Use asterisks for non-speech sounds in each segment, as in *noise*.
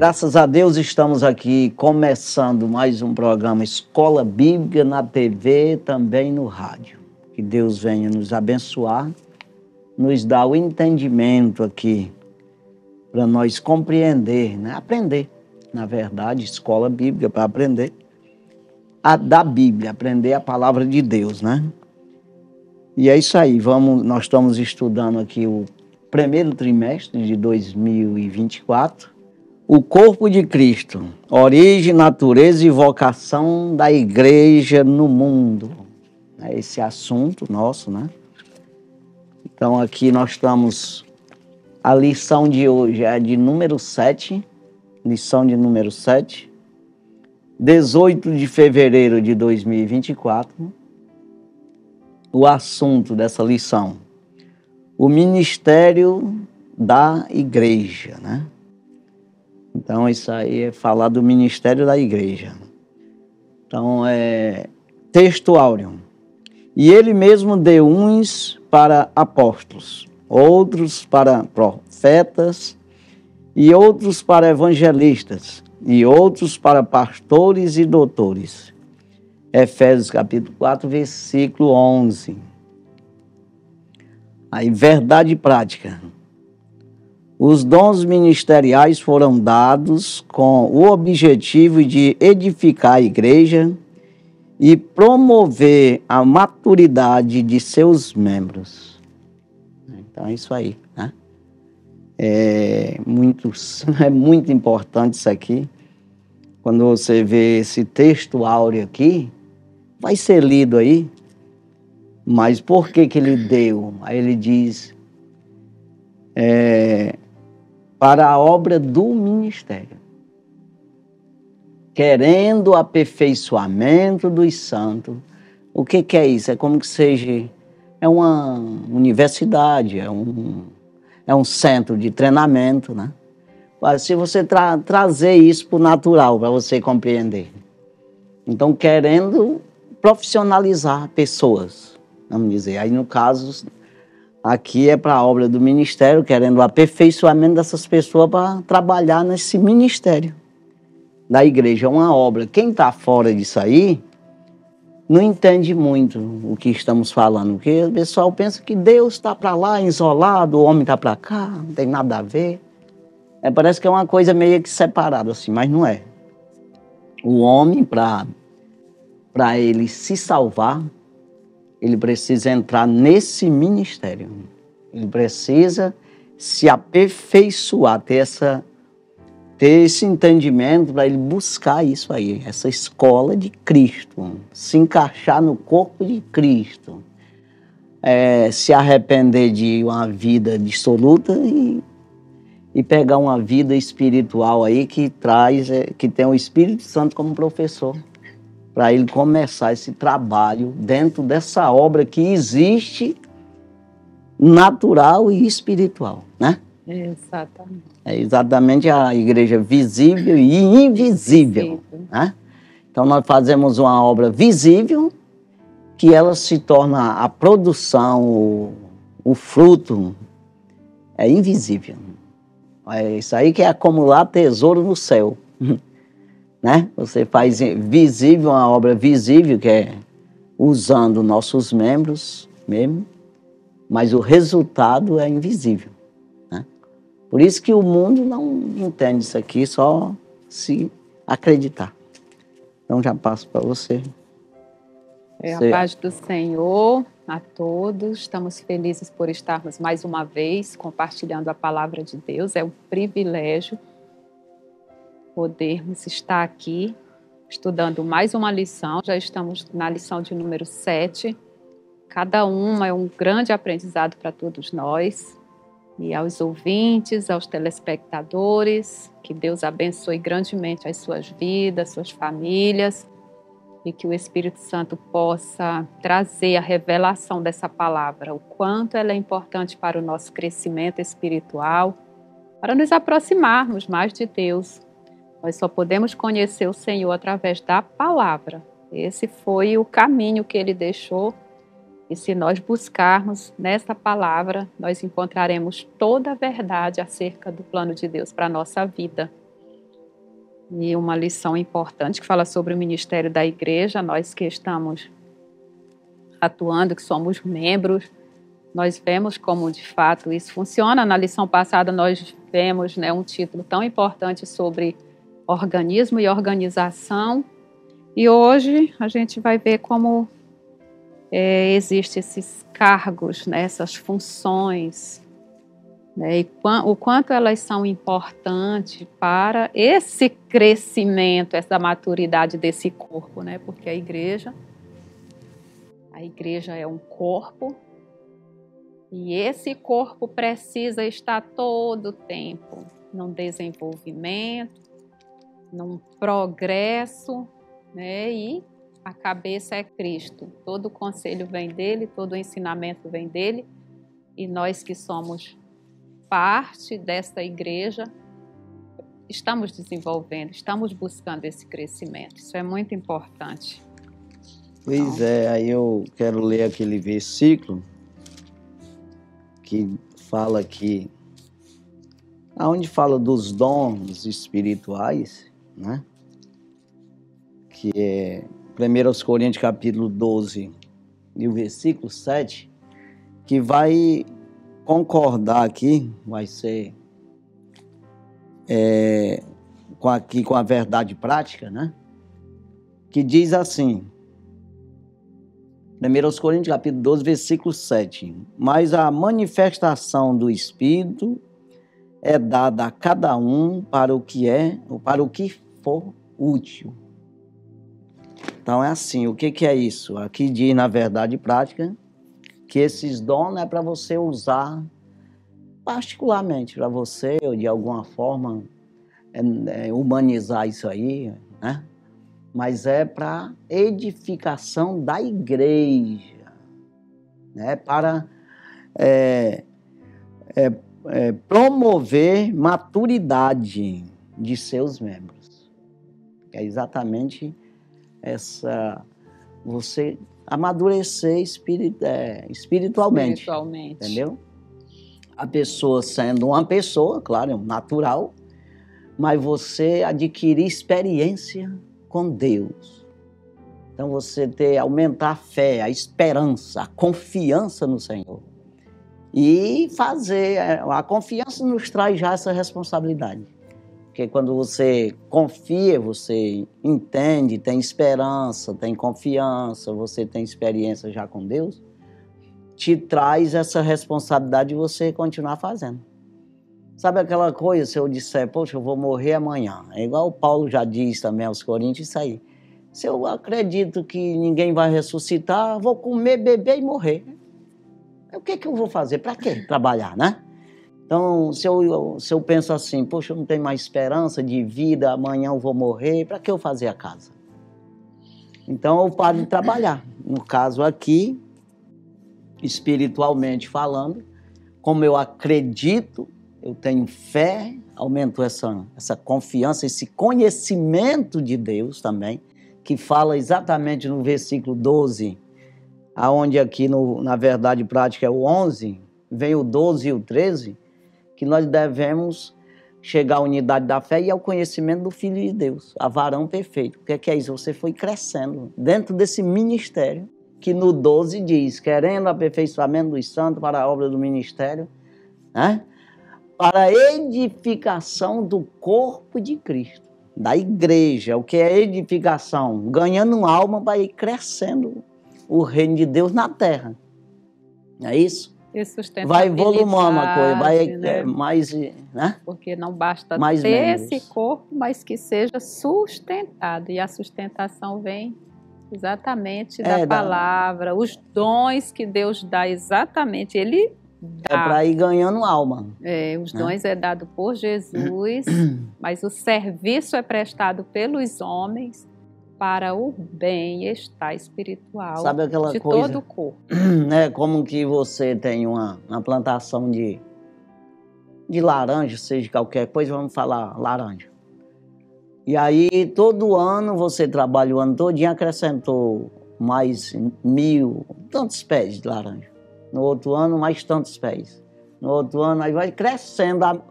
Graças a Deus estamos aqui começando mais um programa Escola Bíblica na TV, também no rádio. Que Deus venha nos abençoar, nos dar o entendimento aqui para nós compreender, né? aprender, na verdade, escola bíblica para aprender a da Bíblia, aprender a palavra de Deus, né? E é isso aí, vamos, nós estamos estudando aqui o primeiro trimestre de 2024, o corpo de Cristo, origem, natureza e vocação da igreja no mundo. É esse assunto nosso, né? Então aqui nós estamos a lição de hoje é de número 7, lição de número 7, 18 de fevereiro de 2024. O assunto dessa lição: o ministério da igreja, né? Então, isso aí é falar do ministério da igreja. Então, é texto áureo. E ele mesmo deu uns para apóstolos, outros para profetas, e outros para evangelistas, e outros para pastores e doutores. Efésios capítulo 4, versículo 11. Aí, verdade prática. Os dons ministeriais foram dados com o objetivo de edificar a igreja e promover a maturidade de seus membros. Então é isso aí, né? É muito, *laughs* é muito importante isso aqui. Quando você vê esse texto áureo aqui, vai ser lido aí, mas por que que ele deu? Aí ele diz, é, para a obra do ministério, querendo o aperfeiçoamento dos santos. O que, que é isso? É como que seja é uma universidade, é um, é um centro de treinamento, né? Se você tra trazer isso para o natural, para você compreender. Então, querendo profissionalizar pessoas, vamos dizer. Aí, no caso, aqui é para a obra do ministério, querendo o aperfeiçoamento dessas pessoas para trabalhar nesse ministério da igreja. É uma obra. Quem está fora disso aí, não entende muito o que estamos falando, porque o pessoal pensa que Deus está para lá, isolado, o homem está para cá, não tem nada a ver. É, parece que é uma coisa meio que separada assim, mas não é. O homem, para ele se salvar, ele precisa entrar nesse ministério. Ele precisa se aperfeiçoar, ter essa ter esse entendimento para ele buscar isso aí, essa escola de Cristo, se encaixar no corpo de Cristo, é, se arrepender de uma vida dissoluta e, e pegar uma vida espiritual aí que traz, é, que tem o Espírito Santo como professor, para ele começar esse trabalho dentro dessa obra que existe natural e espiritual, né? Exatamente. É exatamente a igreja visível e invisível. Né? Então, nós fazemos uma obra visível que ela se torna a produção, o, o fruto, é invisível. É isso aí que é acumular tesouro no céu. *laughs* né? Você faz visível uma obra visível, que é usando nossos membros mesmo, mas o resultado é invisível. Por isso que o mundo não entende isso aqui, só se acreditar. Então já passo para você. É a paz do Senhor a todos. Estamos felizes por estarmos mais uma vez compartilhando a palavra de Deus. É um privilégio podermos estar aqui estudando mais uma lição. Já estamos na lição de número 7. Cada uma é um grande aprendizado para todos nós e aos ouvintes, aos telespectadores. Que Deus abençoe grandemente as suas vidas, suas famílias e que o Espírito Santo possa trazer a revelação dessa palavra, o quanto ela é importante para o nosso crescimento espiritual, para nos aproximarmos mais de Deus. Nós só podemos conhecer o Senhor através da palavra. Esse foi o caminho que ele deixou e se nós buscarmos nessa palavra, nós encontraremos toda a verdade acerca do plano de Deus para a nossa vida. E uma lição importante que fala sobre o ministério da igreja, nós que estamos atuando, que somos membros, nós vemos como de fato isso funciona. Na lição passada nós vemos né, um título tão importante sobre organismo e organização. E hoje a gente vai ver como é, existem esses cargos, né, essas funções, né, e o quanto elas são importantes para esse crescimento, essa maturidade desse corpo, né, porque a igreja, a igreja é um corpo e esse corpo precisa estar todo o tempo num desenvolvimento, num progresso, né, e a cabeça é Cristo. Todo o conselho vem dele, todo o ensinamento vem dele, e nós que somos parte desta igreja, estamos desenvolvendo, estamos buscando esse crescimento. Isso é muito importante. Pois então, é, aí eu quero ler aquele versículo que fala que aonde fala dos dons espirituais, né? Que é 1 Coríntios capítulo 12 e o versículo 7, que vai concordar aqui, vai ser é, com, aqui com a verdade prática, né? Que diz assim, 1 Coríntios capítulo 12, versículo 7. Mas a manifestação do Espírito é dada a cada um para o que é, para o que for útil. Então é assim, o que, que é isso? Aqui diz na verdade prática que esses dons é para você usar particularmente para você ou de alguma forma é, é, humanizar isso aí, né? Mas é para edificação da igreja, né? Para é, é, é promover maturidade de seus membros. É exatamente essa você amadurecer espirit, é, espiritualmente, espiritualmente, entendeu? A pessoa sendo uma pessoa, claro, é natural, mas você adquirir experiência com Deus. Então você ter aumentar a fé, a esperança, a confiança no Senhor. E fazer, é, a confiança nos traz já essa responsabilidade. Porque quando você confia, você entende, tem esperança, tem confiança, você tem experiência já com Deus, te traz essa responsabilidade de você continuar fazendo. Sabe aquela coisa, se eu disser, poxa, eu vou morrer amanhã. É igual o Paulo já diz também aos Coríntios, isso aí. Se eu acredito que ninguém vai ressuscitar, vou comer, beber e morrer. O que, que eu vou fazer? Para quê? Trabalhar, né? Então, se eu, se eu penso assim, poxa, eu não tenho mais esperança de vida, amanhã eu vou morrer, para que eu fazer a casa? Então, eu paro de trabalhar. No caso aqui, espiritualmente falando, como eu acredito, eu tenho fé, aumento essa, essa confiança, esse conhecimento de Deus também, que fala exatamente no versículo 12, aonde aqui no, na verdade prática é o 11, vem o 12 e o 13, que nós devemos chegar à unidade da fé e ao conhecimento do Filho de Deus, a varão perfeito. O que é, é isso? Você foi crescendo dentro desse ministério, que no 12 diz, querendo aperfeiçoamento dos santos para a obra do ministério, né? para a edificação do corpo de Cristo, da igreja. O que é edificação? Ganhando alma para ir crescendo o reino de Deus na terra. É isso? Vai volumando a coisa, vai né? É, mais, né? Porque não basta mais ter membros. esse corpo, mas que seja sustentado. E a sustentação vem exatamente é, da palavra, os dons que Deus dá exatamente. Ele dá. É para ir ganhando alma. É, os né? dons é dado por Jesus, *clears throat* mas o serviço é prestado pelos homens para o bem-estar espiritual Sabe aquela de coisa, todo o corpo. *clears throat* Né, como que você tem uma, uma plantação de, de laranja, seja qualquer coisa, vamos falar laranja. E aí, todo ano, você trabalha o ano todo acrescentou mais mil, tantos pés de laranja. No outro ano, mais tantos pés. No outro ano, aí vai crescendo,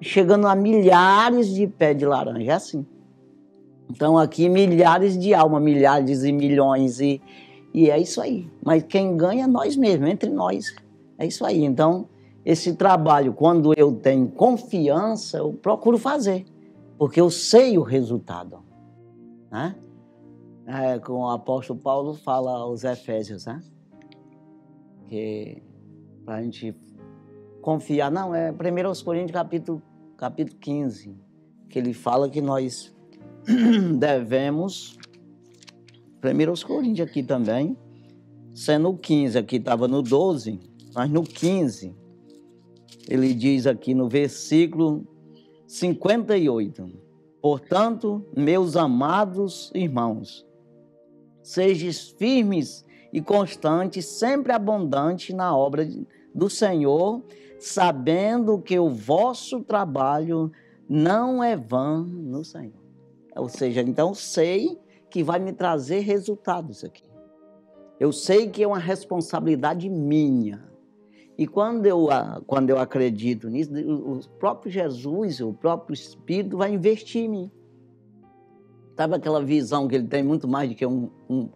chegando a milhares de pés de laranja. É assim. Então aqui milhares de almas, milhares e milhões e, e é isso aí. Mas quem ganha é nós mesmos, entre nós. É isso aí. Então esse trabalho, quando eu tenho confiança, eu procuro fazer, porque eu sei o resultado. Né? É, como o apóstolo Paulo fala aos Efésios, né? Que para a gente confiar, não, é 1 Coríntios capítulo, capítulo 15, que ele fala que nós *clears throat* devemos, 1 Coríntios aqui também, sendo o 15, aqui estava no 12, mas no 15, ele diz aqui no versículo 58, portanto, meus amados irmãos, sejais firmes e constantes, sempre abundantes na obra do Senhor, sabendo que o vosso trabalho não é vã no Senhor. Ou seja, então sei que vai me trazer resultados aqui. Eu sei que é uma responsabilidade minha. E quando eu, quando eu acredito nisso, o próprio Jesus, o próprio Espírito vai investir em mim. Sabe aquela visão que ele tem muito mais do que um, um,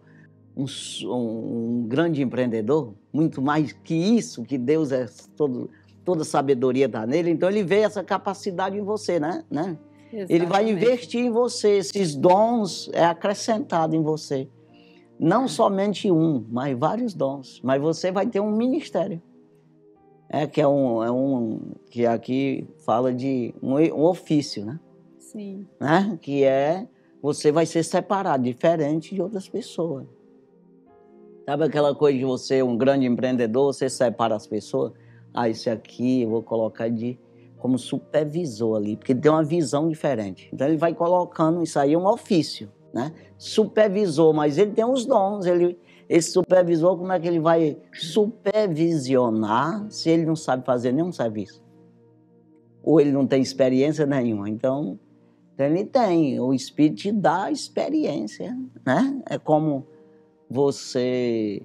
um, um grande empreendedor? Muito mais que isso, que Deus é todo, toda sabedoria está nele. Então ele vê essa capacidade em você, né? né? Exatamente. Ele vai investir em você, esses dons é acrescentado em você. Não somente um, mas vários dons. Mas você vai ter um ministério. É que é um, é um que aqui fala de um, um ofício, né? Sim. Né? Que é você vai ser separado, diferente de outras pessoas. Sabe aquela coisa de você, um grande empreendedor, você separa as pessoas? Ah, esse aqui eu vou colocar de como supervisor ali, porque ele tem uma visão diferente. Então ele vai colocando, isso aí é um ofício, né? Supervisor, mas ele tem os dons, ele, esse supervisor, como é que ele vai supervisionar se ele não sabe fazer nenhum serviço? Ou ele não tem experiência nenhuma. Então, então ele tem, o Espírito te dá experiência, né? É como você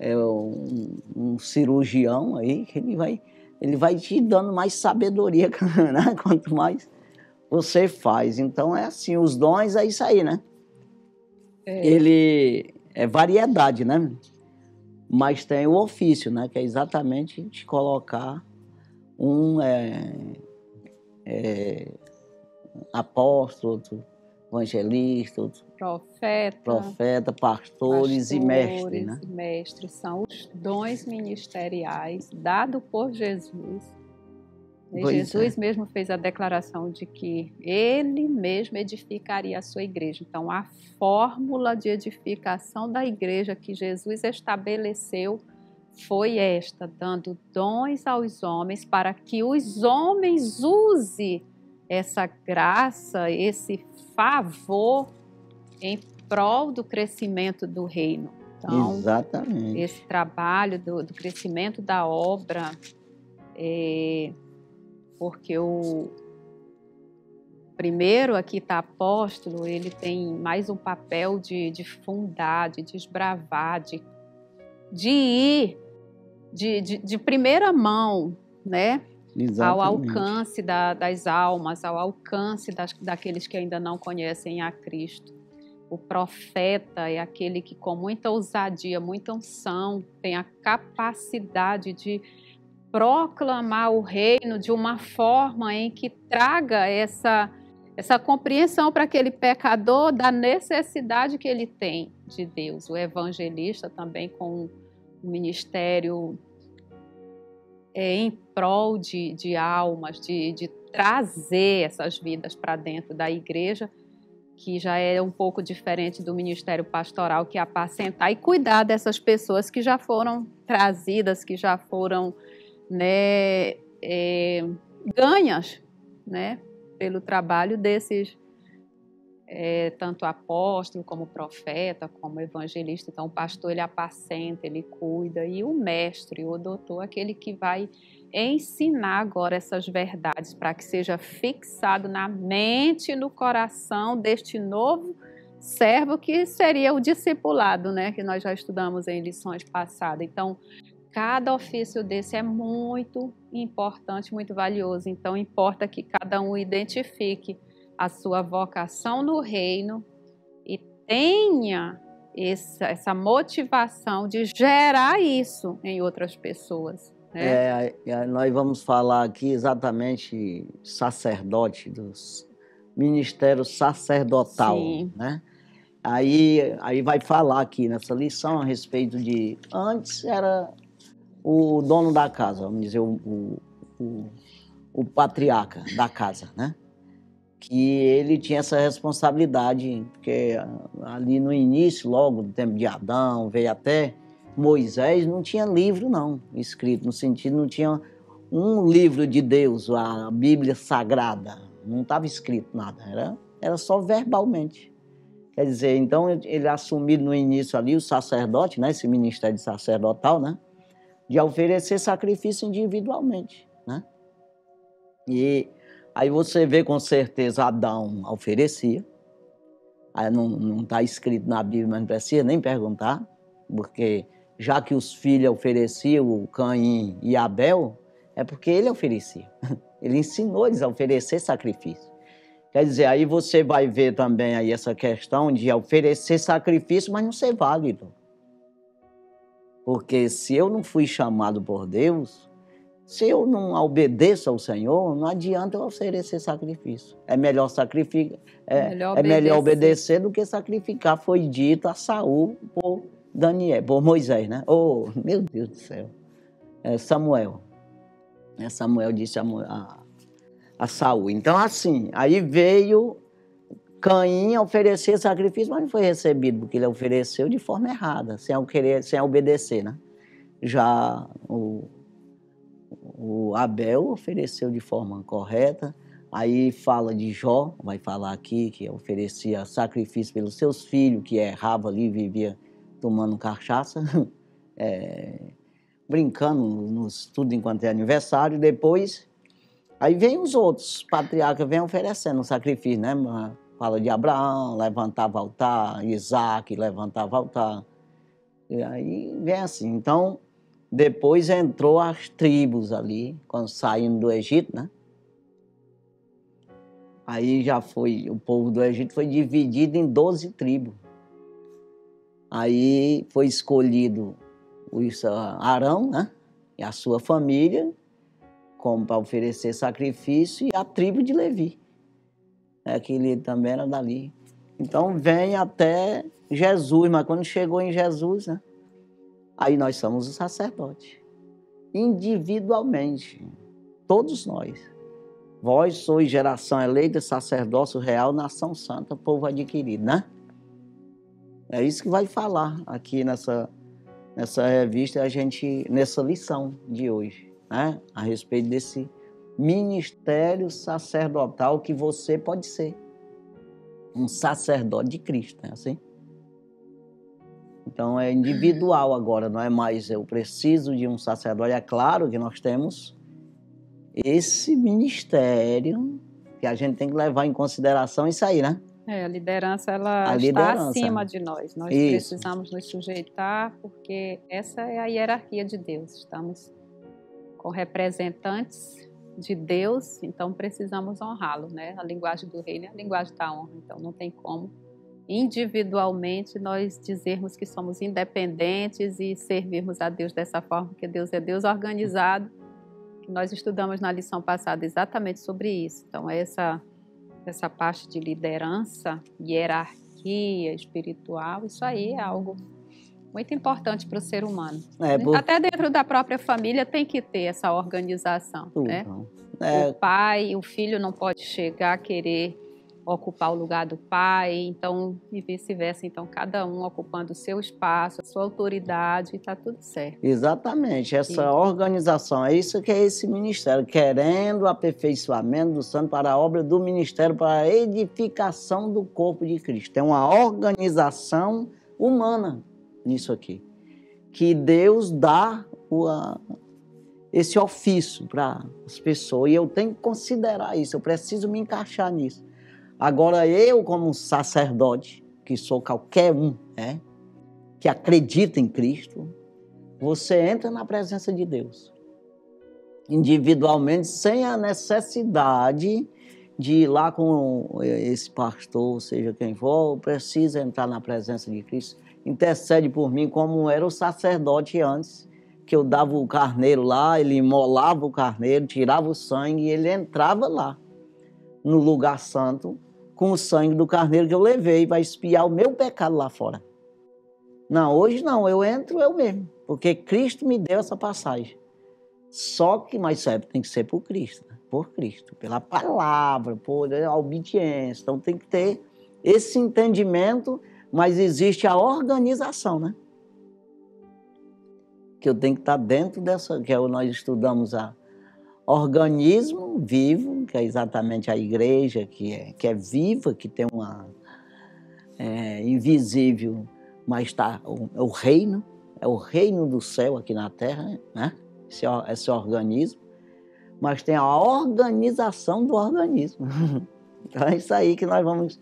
é um, um cirurgião aí, que ele vai ele vai te dando mais sabedoria, *laughs* né? Quanto mais você faz. Então é assim, os dons é isso aí, né? É. Ele é variedade, né? Mas tem o ofício, né? Que é exatamente te colocar um é, é, apóstolo, outro evangelista, outro profeta, profeta pastores, pastores e mestres. Né? mestres são os dons ministeriais dados por Jesus. Jesus é. mesmo fez a declaração de que ele mesmo edificaria a sua igreja. Então, a fórmula de edificação da igreja que Jesus estabeleceu foi esta, dando dons aos homens para que os homens usem essa graça, esse favor em prol do crescimento do reino. Então, Exatamente. esse trabalho do, do crescimento da obra, é, porque o primeiro aqui está apóstolo, ele tem mais um papel de, de fundar, de desbravar, de, de ir de, de, de primeira mão, né? Exatamente. ao alcance da, das almas, ao alcance das, daqueles que ainda não conhecem a Cristo. O profeta é aquele que, com muita ousadia, muita unção, tem a capacidade de proclamar o reino de uma forma em que traga essa, essa compreensão para aquele pecador da necessidade que ele tem de Deus. O evangelista também com o ministério é, em prol de, de almas, de, de trazer essas vidas para dentro da igreja, que já é um pouco diferente do ministério pastoral, que é apacentar e cuidar dessas pessoas que já foram trazidas, que já foram né, é, ganhas né, pelo trabalho desses é, tanto apóstolo como profeta, como evangelista. Então, o pastor ele apacenta, ele cuida, e o mestre, o doutor, aquele que vai ensinar agora essas verdades para que seja fixado na mente e no coração deste novo servo que seria o discipulado, né, que nós já estudamos em lições passadas. Então, cada ofício desse é muito importante, muito valioso. Então, importa que cada um identifique a sua vocação no reino e tenha essa, essa motivação de gerar isso em outras pessoas. Né? É, nós vamos falar aqui exatamente sacerdote dos ministério sacerdotal, Sim. né? Aí, aí vai falar aqui nessa lição a respeito de antes era o dono da casa, vamos dizer o, o, o, o patriarca da casa, né? que ele tinha essa responsabilidade, porque ali no início, logo do tempo de Adão, veio até Moisés, não tinha livro não, escrito, no sentido, não tinha um livro de Deus, a Bíblia Sagrada, não estava escrito nada, era, era só verbalmente. Quer dizer, então ele assumiu no início ali o sacerdote, né, esse ministério sacerdotal, né, de oferecer sacrifício individualmente, né? E Aí você vê com certeza Adão oferecia. Aí não está escrito na Bíblia, mas não precisa nem perguntar, porque já que os filhos ofereciam, o Caim e Abel, é porque ele oferecia. *laughs* Ele ensinou eles a oferecer sacrifício. Quer dizer, aí você vai ver também aí essa questão de oferecer sacrifício, mas não ser válido. Porque se eu não fui chamado por Deus, se eu não obedeço ao Senhor, não adianta eu oferecer sacrifício. É melhor sacrificar, é, melhor é melhor obedecer do que sacrificar. Foi dito a Saul por Daniel, por Moisés, né? Oh, meu Deus do céu. É Samuel. É Samuel disse a, a, a Saul. Então, assim, aí veio Caim oferecer sacrifício, mas não foi recebido, porque ele ofereceu de forma errada, sem, querer, sem obedecer, né? Já o o Abel ofereceu de forma correta. Aí fala de Jó, vai falar aqui que oferecia sacrifício pelos seus filhos, que errava ali, vivia tomando cachaça, *laughs* é, brincando nos tudo enquanto é aniversário. Depois, aí vem os outros patriarcas, vem oferecendo sacrifício, né? Fala de Abraão, levantava altar, Isaac levantava altar. E aí vem assim. Então, depois entrou as tribos ali, quando saindo do Egito, né? Aí já foi, o povo do Egito foi dividido em 12 tribos. Aí foi escolhido o Arão, né? E a sua família, como para oferecer sacrifício, e a tribo de Levi. É, que ele também era dali. Então vem até Jesus, mas quando chegou em Jesus, né? Aí nós somos os sacerdotes. Individualmente. Todos nós. Vós sois geração eleita, sacerdócio real, nação santa, povo adquirido, né? É isso que vai falar aqui nessa, nessa revista, a gente, nessa lição de hoje, né? A respeito desse ministério sacerdotal que você pode ser. Um sacerdote de Cristo, é assim? Então é individual agora, não é mais eu preciso de um sacerdote. É claro que nós temos esse ministério que a gente tem que levar em consideração isso aí, né? É, a liderança ela a está liderança. acima de nós. Nós isso. precisamos nos sujeitar porque essa é a hierarquia de Deus. Estamos com representantes de Deus, então precisamos honrá-lo, né? A linguagem do reino é a linguagem da honra, então não tem como individualmente nós dizermos que somos independentes e servirmos a Deus dessa forma, porque Deus é Deus organizado. Nós estudamos na lição passada exatamente sobre isso. Então, essa, essa parte de liderança, hierarquia espiritual, isso aí é algo muito importante para o ser humano. É, por... Até dentro da própria família tem que ter essa organização. Né? É... O pai, o filho não pode chegar a querer ocupar o lugar do pai, então e vice-versa, então cada um ocupando o seu espaço, a sua autoridade, e está tudo certo. Exatamente, essa Sim. organização, é isso que é esse ministério, querendo o aperfeiçoamento do santo para a obra do ministério para a edificação do corpo de Cristo. Tem uma organização humana nisso aqui, que Deus dá o, a, esse ofício para as pessoas, e eu tenho que considerar isso, eu preciso me encaixar nisso. Agora, eu, como sacerdote, que sou qualquer um, né, que acredita em Cristo, você entra na presença de Deus. Individualmente, sem a necessidade de ir lá com esse pastor, seja quem for, precisa entrar na presença de Cristo. Intercede por mim como era o sacerdote antes, que eu dava o carneiro lá, ele imolava o carneiro, tirava o sangue e ele entrava lá, no lugar santo, com o sangue do carneiro que eu levei, vai espiar o meu pecado lá fora. Não, hoje não, eu entro eu mesmo, porque Cristo me deu essa passagem. Só que, mas sempre tem que ser por Cristo, né? por Cristo, pela palavra, por obediência. Então tem que ter esse entendimento, mas existe a organização, né? Que eu tenho que estar dentro dessa, que é nós estudamos a organismo vivo, que é exatamente a igreja, que é, que é viva, que tem uma é, invisível, mas está o, é o reino, é o reino do céu aqui na terra, né? esse, esse organismo, mas tem a organização do organismo. *laughs* Então é isso aí que nós vamos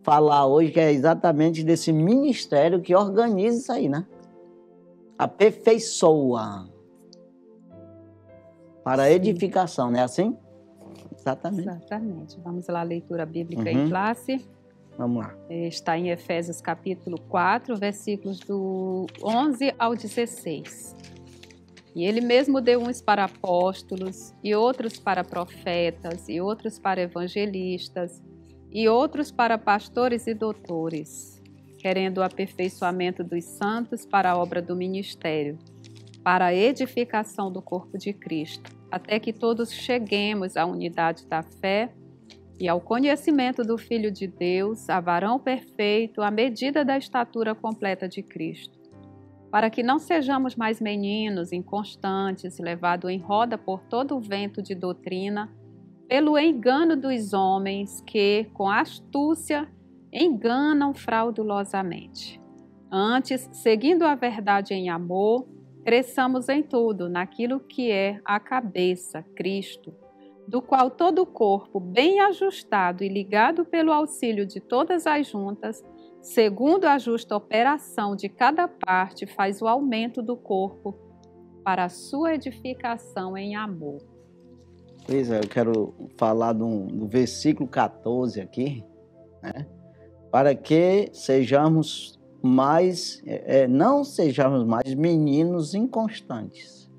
falar hoje, que é exatamente desse ministério que organiza isso aí, né? Aperfeiçoa para a edificação, não é assim? Exatamente. Exatamente. Vamos lá, leitura bíblica uhum. em classe. Vamos lá. Está em Efésios capítulo 4, versículos do 11 ao 16. E ele mesmo deu uns para apóstolos, e outros para profetas, e outros para evangelistas, e outros para pastores e doutores, querendo o aperfeiçoamento dos santos para a obra do ministério, para a edificação do corpo de Cristo, até que todos cheguemos à unidade da fé e ao conhecimento do Filho de Deus, a varão perfeito, à medida da estatura completa de Cristo para que não sejamos mais meninos inconstantes, levados em roda por todo o vento de doutrina, pelo engano dos homens que, com astúcia, enganam fraudulosamente. Antes, seguindo a verdade em amor, cresçamos em tudo naquilo que é a cabeça, Cristo, do qual todo o corpo, bem ajustado e ligado pelo auxílio de todas as juntas, segundo a justa operação de cada parte, faz o aumento do corpo para a sua edificação em amor. Pois é, eu quero falar do, do versículo 14 aqui, né? para que sejamos mais, é, é, não sejamos mais meninos inconstantes,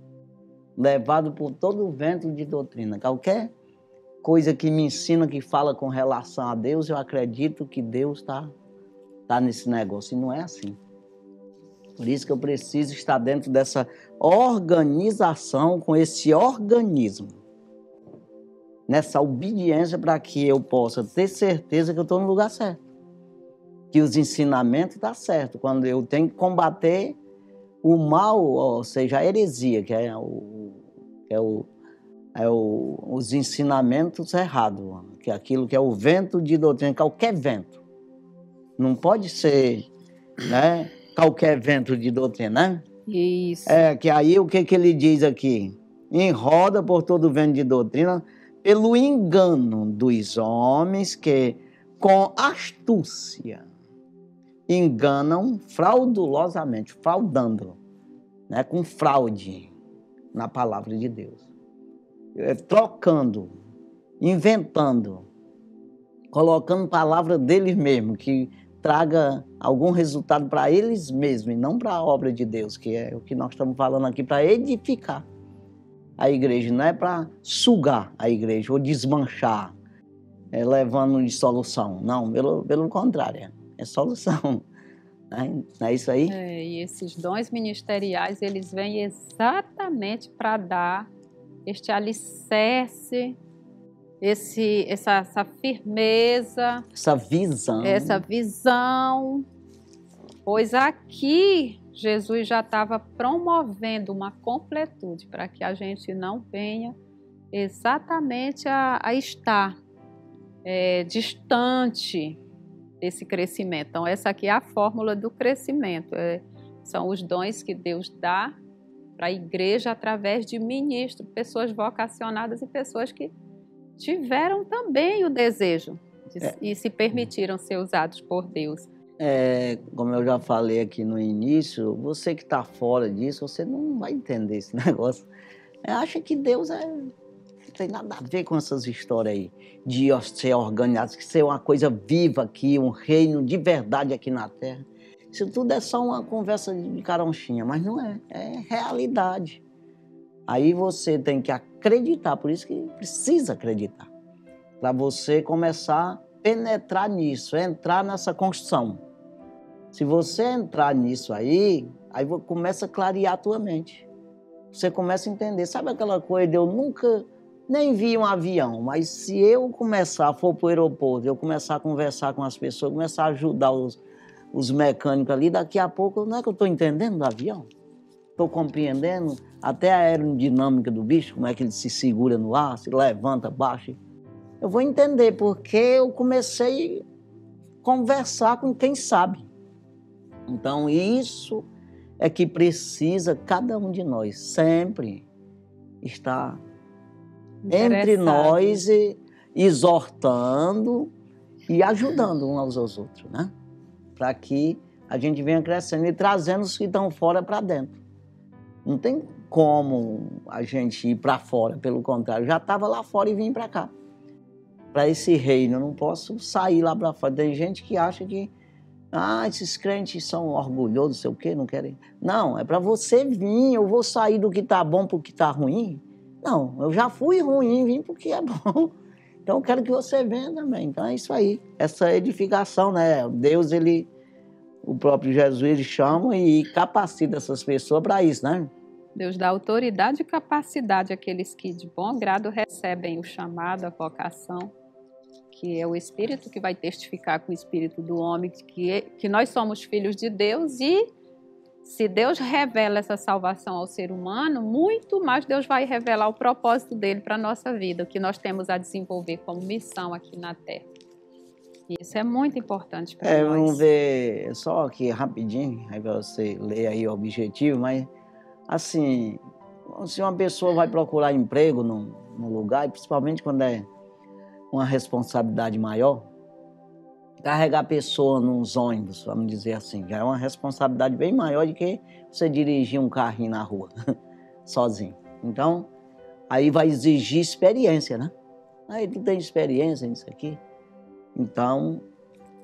levados por todo o vento de doutrina. Qualquer coisa que me ensina, que fala com relação a Deus, eu acredito que Deus está tá nesse negócio. E não é assim. Por isso que eu preciso estar dentro dessa organização com esse organismo. Nessa obediência para que eu possa ter certeza que eu estou no lugar certo. Que os ensinamentos tá certo. Quando eu tenho que combater o mal, ou seja, a heresia, que é o, que é o, é o, os ensinamentos errados, que é aquilo que é o vento de doutrina, qualquer vento. Não pode ser, né? Qualquer vento de doutrina, né? Isso. É, que aí o que, que ele diz aqui? Enroda por todo vento de doutrina pelo engano dos homens que, com astúcia, enganam fraudulosamente, fraudando, né? com fraude na palavra de Deus. É, trocando, inventando, colocando palavra deles mesmo, que traga algum resultado para eles mesmos e não para a obra de Deus, que é o que nós estamos falando aqui, para edificar a igreja, não é para sugar a igreja ou desmanchar, é, levando de solução. Não, pelo, pelo contrário, é solução. *laughs* Não é isso aí? É, e esses dons ministeriais, eles vêm exatamente para dar este alicerce esse, essa, essa firmeza, essa visão, essa visão, pois aqui Jesus já estava promovendo uma completude para que a gente não venha exatamente a, a estar é, distante desse crescimento. Então, essa aqui é a fórmula do crescimento. É, são os dons que Deus dá para a igreja através de ministros, pessoas vocacionadas e pessoas que tiveram também o desejo de, é. e se permitiram ser usados por Deus. É, como eu já falei aqui no início, você que está fora disso, você não vai entender esse *laughs* negócio. É, acha que Deus é, tem nada a ver com essas histórias aí de ser organizado, que ser uma coisa viva aqui, um reino de verdade aqui na Terra. Isso tudo é só uma conversa de caronchinha, mas não é, é realidade. Aí você tem que acreditar, por isso que precisa acreditar, para você começar a penetrar nisso, entrar nessa construção. Se você entrar nisso aí, aí começa a clarear a tua mente. Você começa a entender. Sabe aquela coisa de eu nunca nem vi um avião, mas se eu começar, for para o aeroporto, eu começar a conversar com as pessoas, começar a ajudar os, os mecânicos ali, daqui a pouco, não é que eu estou entendendo do avião? Estou compreendendo até a aerodinâmica do bicho, como é que ele se segura no ar, se levanta, baixa. Eu vou entender porque eu comecei a conversar com quem sabe. Então, isso é que precisa cada um de nós sempre estar entre nós e exortando e ajudando uns aos outros, né? Para que a gente venha crescendo e trazendo os que estão fora para dentro. Não tem como a gente ir para fora, pelo contrário, já estava lá fora e vim para cá. Para esse reino, eu não posso sair lá para fora. Tem gente que acha que ah, esses crentes são orgulhosos, não sei o quê, não querem. Não, é para você vir. Eu vou sair do que está bom para o que está ruim. Não, eu já fui ruim, vim porque é *laughs* bom. Então eu quero que você venha também. Então é isso aí. Essa edificação, né? Deus, ele, o próprio Jesus, ele chama e capacita essas pessoas para isso, né? Deus dá autoridade e capacidade àqueles que de bom grado recebem o chamado, a vocação, que é o Espírito que vai testificar com o Espírito do homem que, que nós somos filhos de Deus e se Deus revela essa salvação ao ser humano, muito mais Deus vai revelar o propósito dele para a nossa vida, o que nós temos a desenvolver como missão aqui na Terra. E isso é muito importante para é, nós. Vamos ver só aqui rapidinho, aí você lê aí o objetivo, mas assim, se uma pessoa vai procurar emprego num, num lugar, e principalmente quando é uma responsabilidade maior, carregar pessoa nos ônibus, vamos dizer assim, já é uma responsabilidade bem maior do que você dirigir um carrinho na rua, *laughs* sozinho. Então, aí vai exigir experiência, né? Aí tu tem experiência nisso aqui. Então,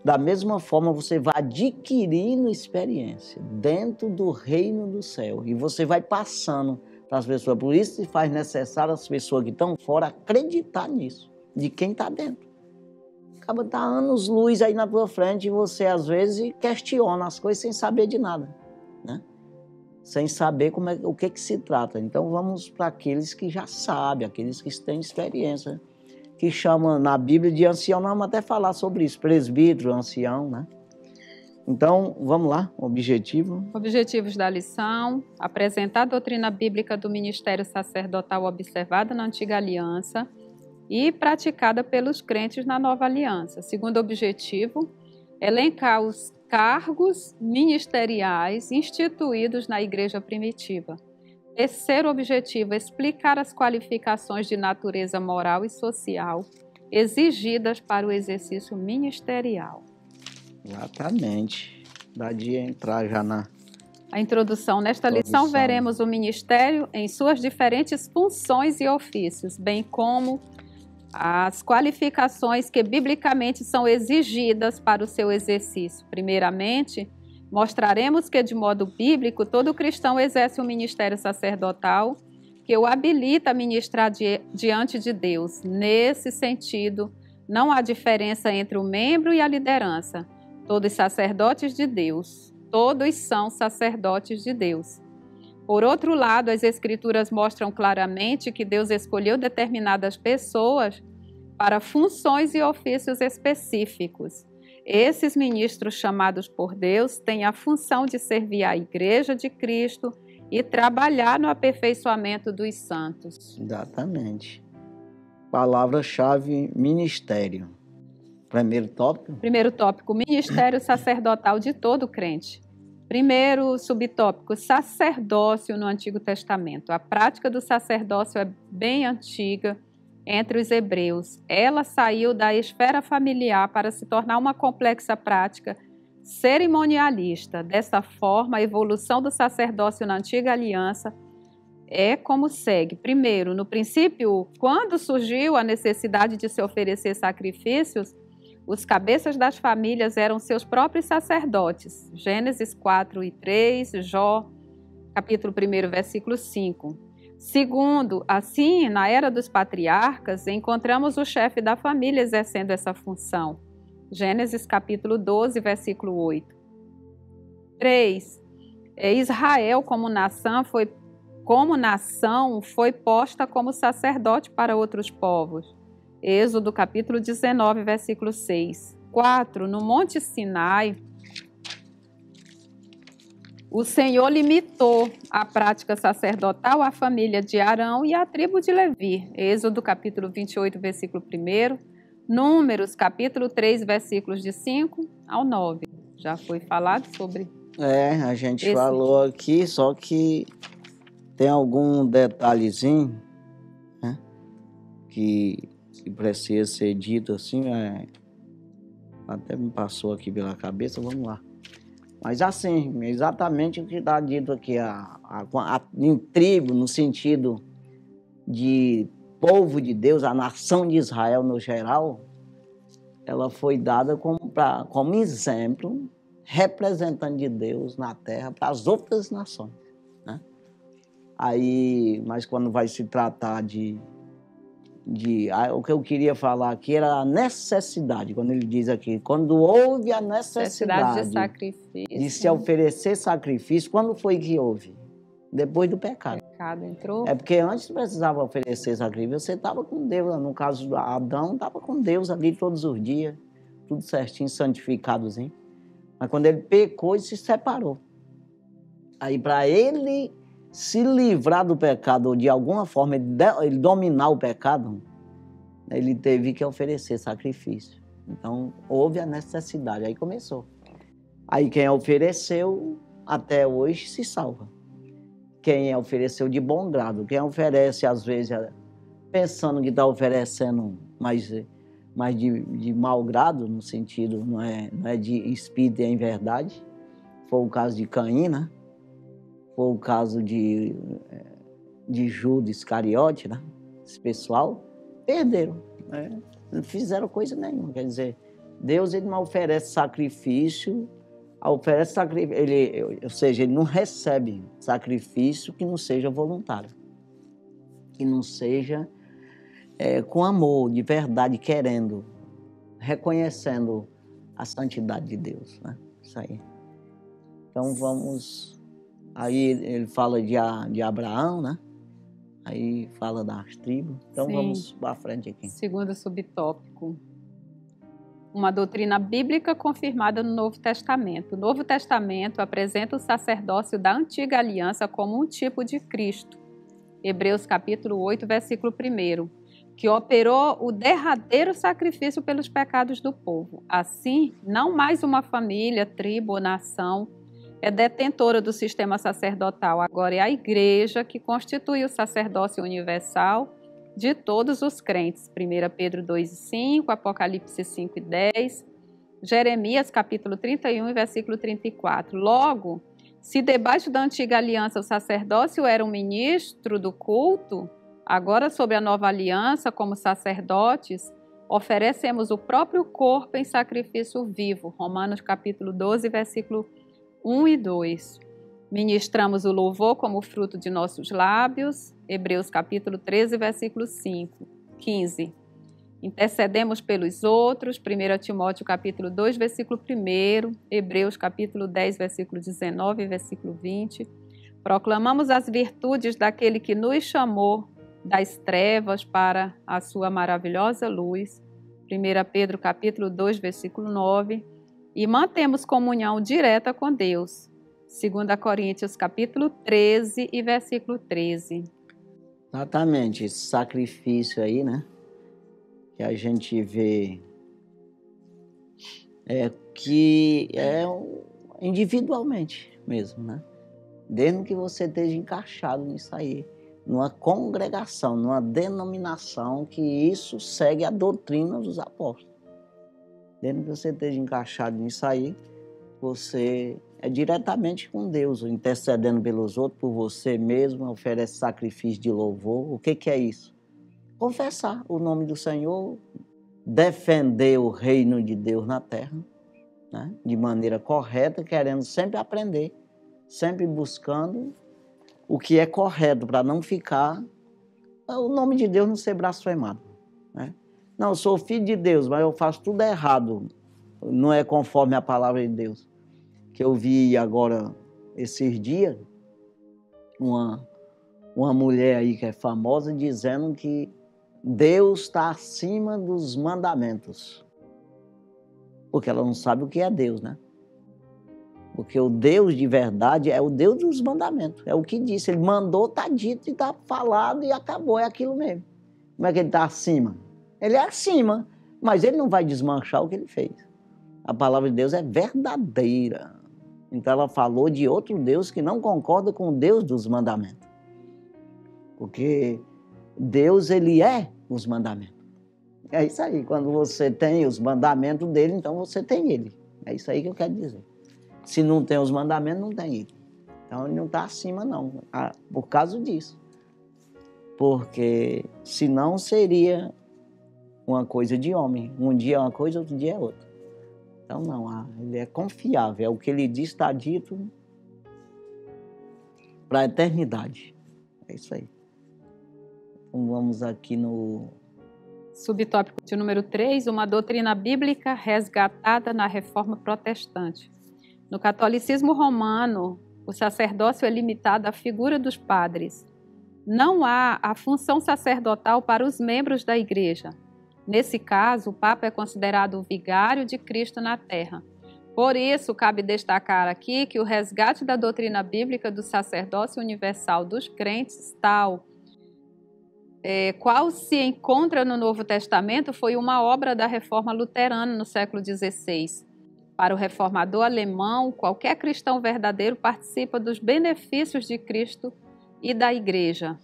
da mesma forma, você vai adquirindo experiência dentro do reino do céu e você vai passando para as pessoas. Por isso se faz necessário as pessoas que estão fora acreditar nisso, de quem está dentro acaba tá anos luz aí na tua frente e você às vezes questiona as coisas sem saber de nada, né? Sem saber como é, o que que se trata. Então vamos para aqueles que já sabem, aqueles que têm experiência, que chamam na Bíblia de ancião, nós vamos até falar sobre isso, presbítero, ancião, né? Então, vamos lá, objetivo. Objetivos da lição: apresentar a doutrina bíblica do ministério sacerdotal observada na antiga aliança e praticada pelos crentes na nova aliança. Segundo objetivo, elencar os cargos ministeriais instituídos na igreja primitiva. Terceiro objetivo, explicar as qualificações de natureza moral e social exigidas para o exercício ministerial. Exatamente. Dá de entrar já na. A introdução. Nesta introdução. lição, veremos o ministério em suas diferentes funções e ofícios, bem como as qualificações que biblicamente são exigidas para o seu exercício. Primeiramente, mostraremos que, de modo bíblico, todo cristão exerce um ministério sacerdotal que o habilita a ministrar di diante de Deus. Nesse sentido, não há diferença entre o membro e a liderança. Todos sacerdotes de Deus. Todos são sacerdotes de Deus. Por outro lado, as Escrituras mostram claramente que Deus escolheu determinadas pessoas para funções e ofícios específicos. Esses ministros chamados por Deus têm a função de servir à Igreja de Cristo e trabalhar no aperfeiçoamento dos santos. Exatamente. Palavra-chave: ministério. Primeiro tópico? Primeiro tópico: ministério sacerdotal de todo crente. Primeiro subtópico, sacerdócio no Antigo Testamento. A prática do sacerdócio é bem antiga entre os hebreus. Ela saiu da esfera familiar para se tornar uma complexa prática cerimonialista. Dessa forma, a evolução do sacerdócio na Antiga Aliança é como segue. Primeiro, no princípio, quando surgiu a necessidade de se oferecer sacrifícios, os cabeças das famílias eram seus próprios sacerdotes. Gênesis 4 e 3, Jó, capítulo 1, versículo 5. Segundo, assim, na era dos patriarcas, encontramos o chefe da família exercendo essa função. Gênesis capítulo 12, versículo 8. 3. É, Israel como nação foi como nação foi posta como sacerdote para outros povos. Êxodo capítulo 19, versículo 6. 4. No Monte Sinai, o Senhor limitou a prática sacerdotal à família de Arão e à tribo de Levi. Êxodo capítulo 28, versículo 1. Números capítulo 3, versículos de 5 ao 9. Já foi falado sobre. É, a gente esse... falou aqui, só que tem algum detalhezinho né, que que precisa ser dito assim, é, até me passou aqui pela cabeça, vamos lá. Mas assim, exatamente o que está dito aqui, a, a, a, em tribo, no sentido de povo de Deus, a nação de Israel no geral, ela foi dada como, pra, como exemplo, representante de Deus na terra para as outras nações. Né? Aí, mas quando vai se tratar de de o que eu queria falar aqui era a necessidade, quando ele diz aqui, quando houve a necessidade, necessidade de, sacrifício, de se oferecer sacrifício, quando foi que houve? Depois do pecado. O pecado entrou. É porque antes precisava oferecer sacrifício, você estava com Deus, no caso de Adão, estava com Deus ali todos os dias, tudo certinho, santificadozinho. Mas quando ele pecou, ele se separou. Aí para ele se livrar do pecado ou de alguma forma ele, dominar o pecado, ele teve que oferecer sacrifício. Então houve a necessidade, aí começou. Aí quem ofereceu até hoje se salva. Quem ofereceu de bom grado, quem oferece às vezes pensando que está oferecendo mais, mais de, de mau grado, no sentido não é, não é de espírito e em verdade. Foi o caso de Caim, né? Foi o caso de, de Judas Iscariote, né? Esse pessoal perderam, né? não fizeram coisa nenhuma. Quer dizer, Deus ele não oferece sacrifício, oferece sacrifício, ele, ou seja, ele não recebe sacrifício que não seja voluntário, que não seja é, com amor, de verdade, querendo, reconhecendo a santidade de Deus, né? Isso aí. Então vamos Aí ele fala de, de Abraão, né? Aí fala das tribos. Então Sim. vamos para frente aqui. Segundo subtópico. Uma doutrina bíblica confirmada no Novo Testamento. O Novo Testamento apresenta o sacerdócio da antiga aliança como um tipo de Cristo. Hebreus capítulo 8, versículo 1, que operou o derradeiro sacrifício pelos pecados do povo. Assim, não mais uma família, tribo ou nação é detentora do sistema sacerdotal. Agora é a igreja que constitui o sacerdócio universal de todos os crentes. 1 Pedro 2 e 5, Apocalipse 5 e 10, Jeremias capítulo 31 versículo 34. Logo, se debaixo da antiga aliança o sacerdócio era um ministro do culto, agora sob a nova aliança, como sacerdotes, oferecemos o próprio corpo em sacrifício vivo. Romanos capítulo 12, versículo 1 e 2. Ministramos o louvor como fruto de nossos lábios. Hebreus capítulo 13, versículo 5. 15. Intercedemos pelos outros. 1 Timóteo capítulo 2, versículo 1. Hebreus capítulo 10, versículo 19 e versículo 20. Proclamamos as virtudes daquele que nos chamou das trevas para a sua maravilhosa luz. 1 Pedro capítulo 2, versículo 9 e mantemos comunhão direta com Deus. 2 Coríntios capítulo 13 e versículo 13. Exatamente, esse sacrifício aí, né? Que a gente vê é que é individualmente mesmo, né? Desde que você esteja encaixado nisso aí, numa congregação, numa denominação que isso segue a doutrina dos apóstolos. Desde que você esteja encaixado nisso aí, você é diretamente com Deus, intercedendo pelos outros, por você mesmo, oferece sacrifício de louvor. O que, que é isso? Confessar o nome do Senhor, defender o reino de Deus na terra, né? de maneira correta, querendo sempre aprender, sempre buscando o que é correto, para não ficar o nome de Deus não ser blasfemado. Né? Não, eu sou filho de Deus, mas eu faço tudo errado, não é conforme a palavra de Deus que eu vi agora esses dias, uma, uma mulher aí que é famosa dizendo que Deus está acima dos mandamentos. Porque ela não sabe o que é Deus, né? Porque o Deus de verdade é o Deus dos mandamentos. É o que disse. Ele mandou, está dito e está falado e acabou. É aquilo mesmo. Como é que ele está acima? Ele é acima, mas ele não vai desmanchar o que ele fez. A palavra de Deus é verdadeira. Então ela falou de outro Deus que não concorda com o Deus dos mandamentos. Porque Deus, ele é os mandamentos. É isso aí. Quando você tem os mandamentos dele, então você tem ele. É isso aí que eu quero dizer. Se não tem os mandamentos, não tem ele. Então ele não está acima, não. Ah, por causa disso. Porque senão seria uma coisa de homem. Um dia é uma coisa, outro dia é outra. Então, não, ele é confiável. É o que ele diz está dito para a eternidade. É isso aí. Então, vamos aqui no. Subtópico de número 3, uma doutrina bíblica resgatada na reforma protestante. No catolicismo romano, o sacerdócio é limitado à figura dos padres. Não há a função sacerdotal para os membros da igreja, Nesse caso, o Papa é considerado o vigário de Cristo na Terra. Por isso, cabe destacar aqui que o resgate da doutrina bíblica do sacerdócio universal dos crentes, tal é, qual se encontra no Novo Testamento, foi uma obra da reforma luterana no século XVI. Para o reformador alemão, qualquer cristão verdadeiro participa dos benefícios de Cristo e da Igreja.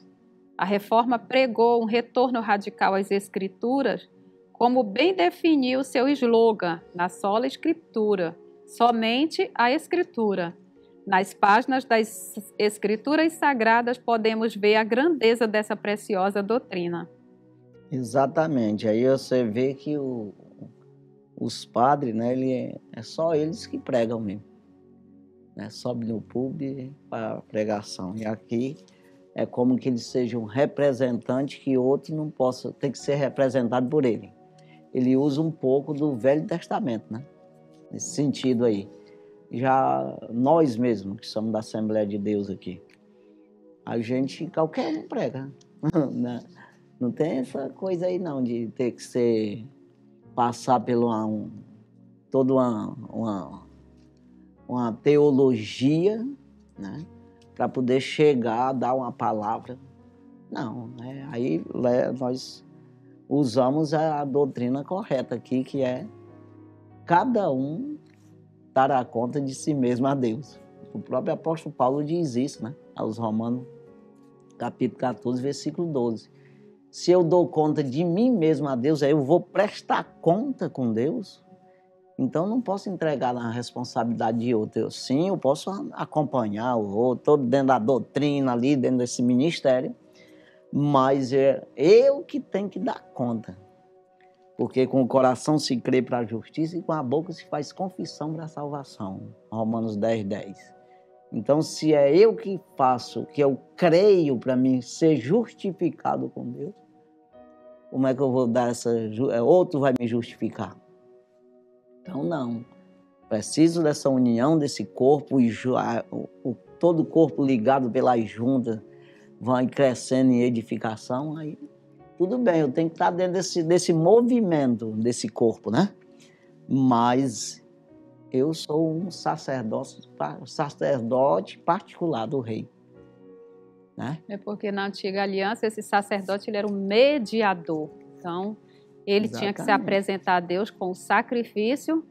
A reforma pregou um retorno radical às Escrituras, como bem definiu seu slogan na sola Escritura: somente a Escritura. Nas páginas das Escrituras Sagradas podemos ver a grandeza dessa preciosa doutrina. Exatamente. Aí você vê que o, os padres, né, ele é, só eles que pregam mesmo. Né? Sobe no público para pregação. E aqui é como que ele seja um representante que outro não possa, tem que ser representado por ele. Ele usa um pouco do Velho Testamento, né? Nesse sentido aí. Já nós mesmos, que somos da Assembleia de Deus aqui, a gente, qualquer um prega. *laughs* Né? Não tem essa coisa aí não, de ter que ser, passar uma, um, toda uma, uma, uma teologia, né? Para poder chegar, dar uma palavra. Não, né? aí nós usamos a doutrina correta aqui, que é cada um dará conta de si mesmo a Deus. O próprio apóstolo Paulo diz isso, né? Aos Romanos, capítulo 14, versículo 12. Se eu dou conta de mim mesmo a Deus, aí eu vou prestar conta com Deus. Então não posso entregar na responsabilidade de outro. Eu, sim, eu posso acompanhar o outro, todo dentro da doutrina ali, dentro desse ministério, mas é eu que tenho que dar conta. Porque com o coração se crê para a justiça e com a boca se faz confissão para a salvação. Romanos 10, 10. Então, se é eu que faço, que eu creio para mim ser justificado com Deus, como é que eu vou dar essa. É, outro vai me justificar? Então, não. Preciso dessa união desse corpo e todo o corpo ligado pelas juntas vai crescendo em edificação, aí tudo bem, eu tenho que estar dentro desse, desse movimento desse corpo, né? Mas eu sou um sacerdote, sacerdote particular do rei. Né? É porque na antiga aliança esse sacerdote ele era um mediador. Então, ele Exatamente. tinha que se apresentar a Deus com sacrifício,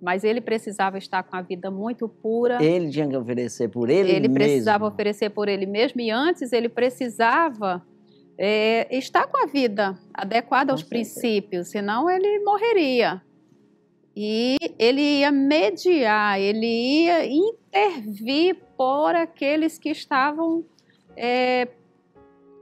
mas ele precisava estar com a vida muito pura. Ele tinha que oferecer por ele, ele mesmo. Ele precisava oferecer por ele mesmo e antes ele precisava é, estar com a vida adequada com aos certeza. princípios, senão ele morreria. e ele ia mediar, ele ia intervir por aqueles que estavam é,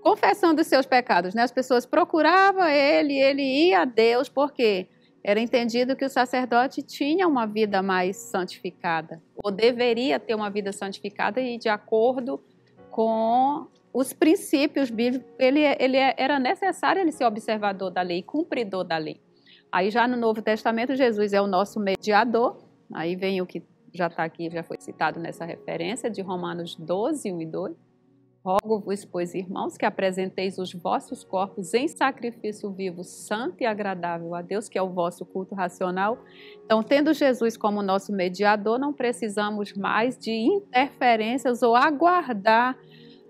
confessando os seus pecados. Né? As pessoas procuravam ele, ele ia a Deus, porque era entendido que o sacerdote tinha uma vida mais santificada, ou deveria ter uma vida santificada e de acordo com os princípios bíblicos, ele, ele era necessário ele ser observador da lei, cumpridor da lei. Aí já no Novo Testamento, Jesus é o nosso mediador. Aí vem o que já está aqui, já foi citado nessa referência, de Romanos 12, 1 e 2. Rogo-vos, pois, irmãos, que apresenteis os vossos corpos em sacrifício vivo, santo e agradável a Deus, que é o vosso culto racional. Então, tendo Jesus como nosso mediador, não precisamos mais de interferências ou aguardar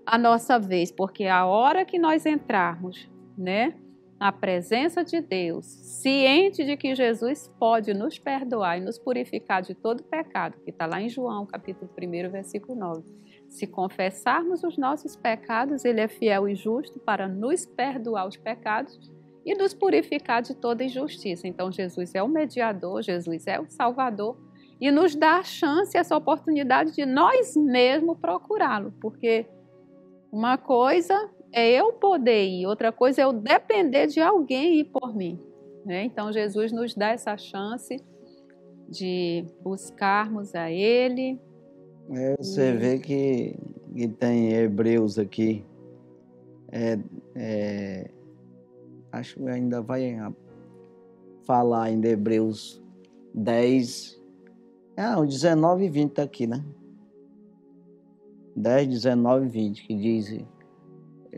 a nossa vez, porque a hora que nós entrarmos, né, na presença de Deus, ciente de que Jesus pode nos perdoar e nos purificar de todo pecado, que está lá em João, capítulo 1, versículo 9. Se confessarmos os nossos pecados, Ele é fiel e justo para nos perdoar os pecados e nos purificar de toda injustiça. Então, Jesus é o mediador, Jesus é o salvador e nos dá a chance, essa oportunidade de nós mesmos procurá-lo, porque uma coisa é eu poder ir, outra coisa é eu depender de alguém ir por mim. Né? Então, Jesus nos dá essa chance de buscarmos a Ele. É, você e... vê que, que tem Hebreus aqui. É, é, acho que ainda vai falar em Hebreus 10. Ah, o 19 e 20 está aqui, né? 10, 19 e 20, que diz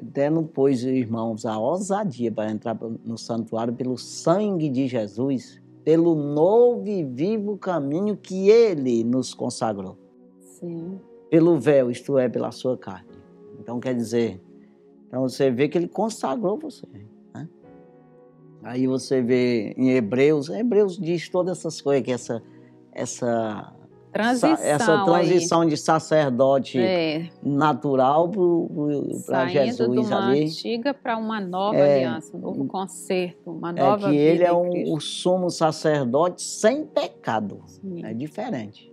Dando, pois, irmãos, a ousadia para entrar no santuário pelo sangue de Jesus, pelo novo e vivo caminho que ele nos consagrou. Sim. Pelo véu, isto é, pela sua carne. Então, quer dizer, então você vê que ele consagrou você. Né? Aí você vê em Hebreus, Hebreus diz todas essas coisas, que essa, essa transição essa transição aí. de sacerdote é. natural para Jesus de uma ali. antiga para uma nova é, aliança, um novo concerto, uma é nova é que ele é um, o sumo sacerdote sem pecado. Sim. É diferente.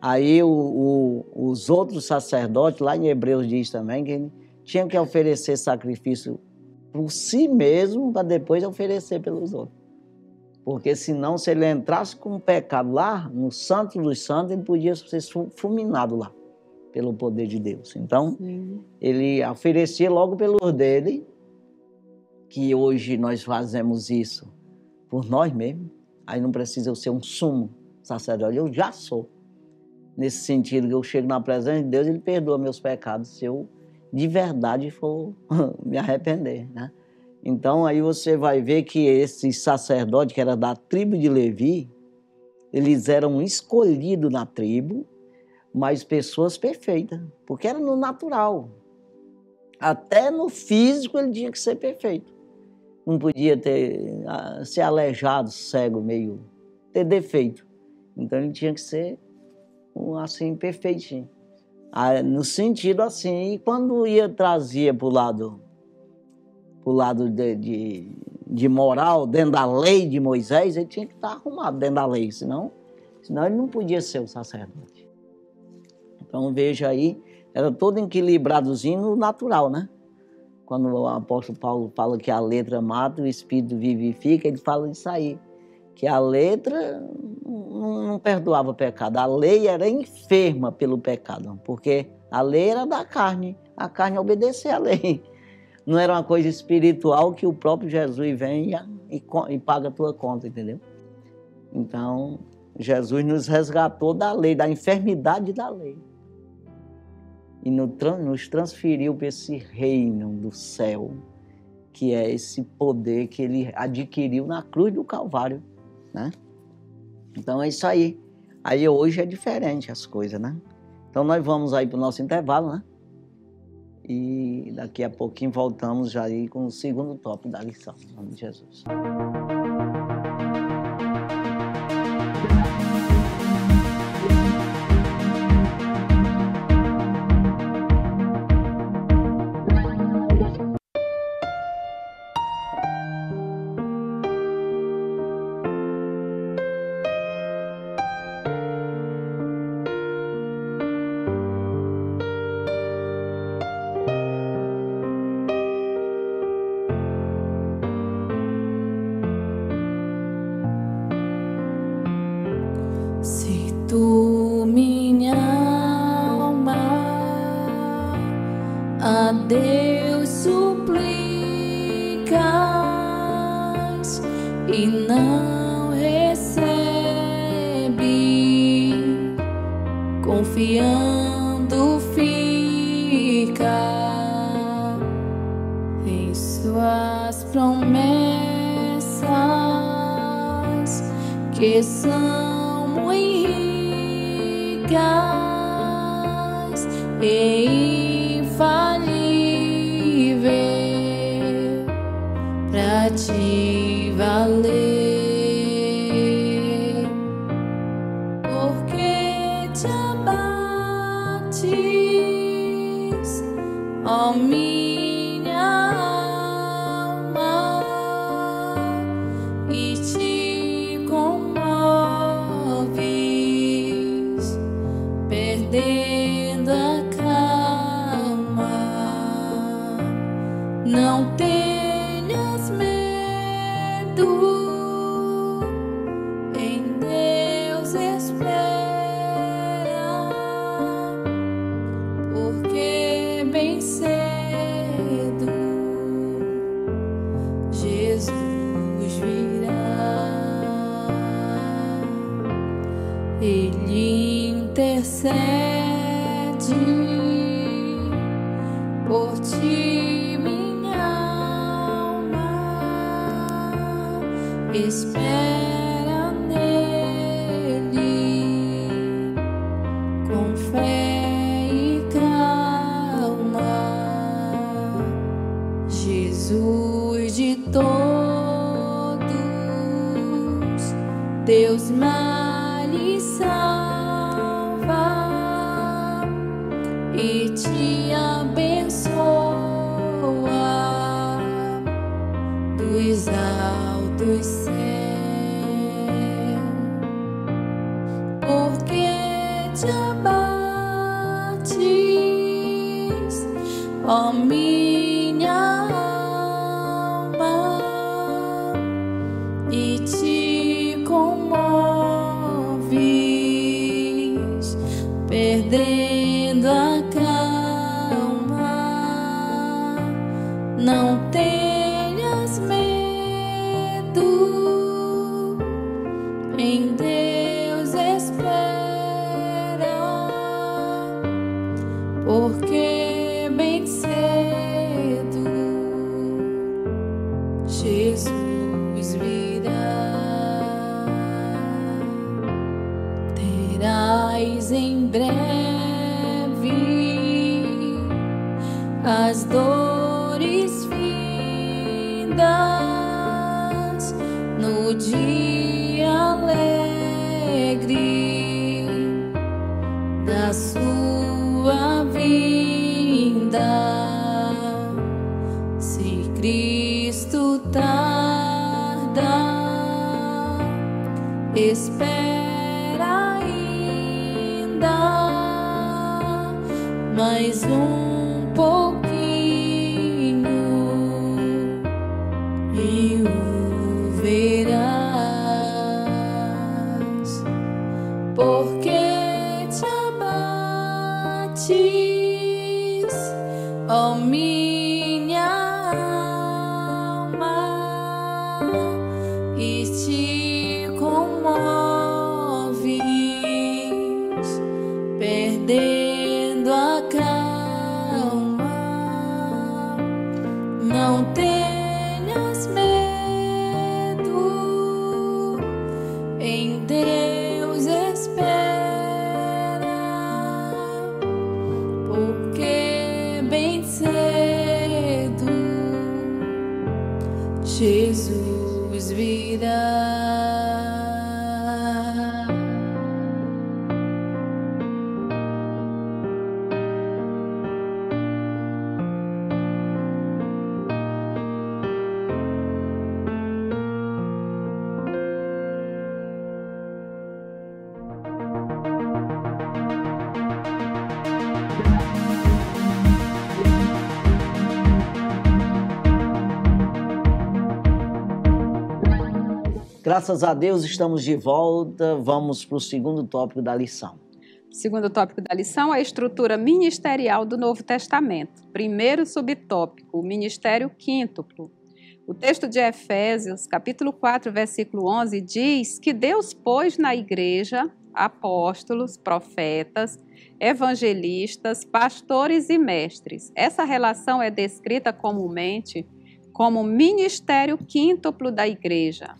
Aí o, o, os outros sacerdotes, lá em Hebreus diz também que ele tinha que oferecer sacrifício por si mesmo para depois oferecer pelos outros. Porque senão, se ele entrasse com pecado lá, no Santo dos Santos, ele podia ser fulminado lá, pelo poder de Deus. Então, ele oferecia logo pelo dele, que hoje nós fazemos isso por nós mesmos. Aí não precisa eu ser um sumo sacerdote, eu já sou. Nesse sentido, que eu chego na presença de Deus, ele perdoa meus pecados se eu de verdade for *laughs* me arrepender, né? Então aí você vai ver que esse sacerdote que era da tribo de Levi, eles eram escolhidos na tribo, mas pessoas perfeitas, porque era no natural. Até no físico ele tinha que ser perfeito. Não podia ter ah, ser aleijado, cego, meio ter defeito. Então ele tinha que ser assim perfeitinho. Ah, no sentido assim, e quando ia trazia para o lado o lado de, de, de, moral, dentro da lei de Moisés, ele tinha que estar arrumado dentro da lei, senão, senão ele não podia ser o sacerdote. Então veja aí, era todo equilibradozinho no natural, né? Quando o apóstolo Paulo fala que a letra mata, o espírito vivifica, ele fala isso aí. Que a letra não, perdoava o pecado. A lei era enferma pelo pecado, porque a lei era da carne. A carne obedecia à lei não era uma coisa espiritual que o próprio Jesus vem e, e paga a tua conta, entendeu? Então, Jesus nos resgatou da lei, da enfermidade da lei. E nos transferiu para esse reino do céu, que é esse poder que ele adquiriu na cruz do Calvário, né? Então é isso aí. Aí hoje é diferente as coisas, né? Então nós vamos aí para o nosso intervalo, né? E daqui a pouquinho voltamos já aí com o segundo tópico da lição. Em nome de Jesus. is bad. Graças a Deus estamos de volta. Vamos para o segundo tópico da lição. Segundo tópico da lição, a estrutura ministerial do Novo Testamento. Primeiro subtópico, o ministério quíntuplo. O texto de Efésios, capítulo 4, versículo 11, diz que Deus pôs na igreja apóstolos, profetas, evangelistas, pastores e mestres. Essa relação é descrita comumente como ministério quíntuplo da igreja.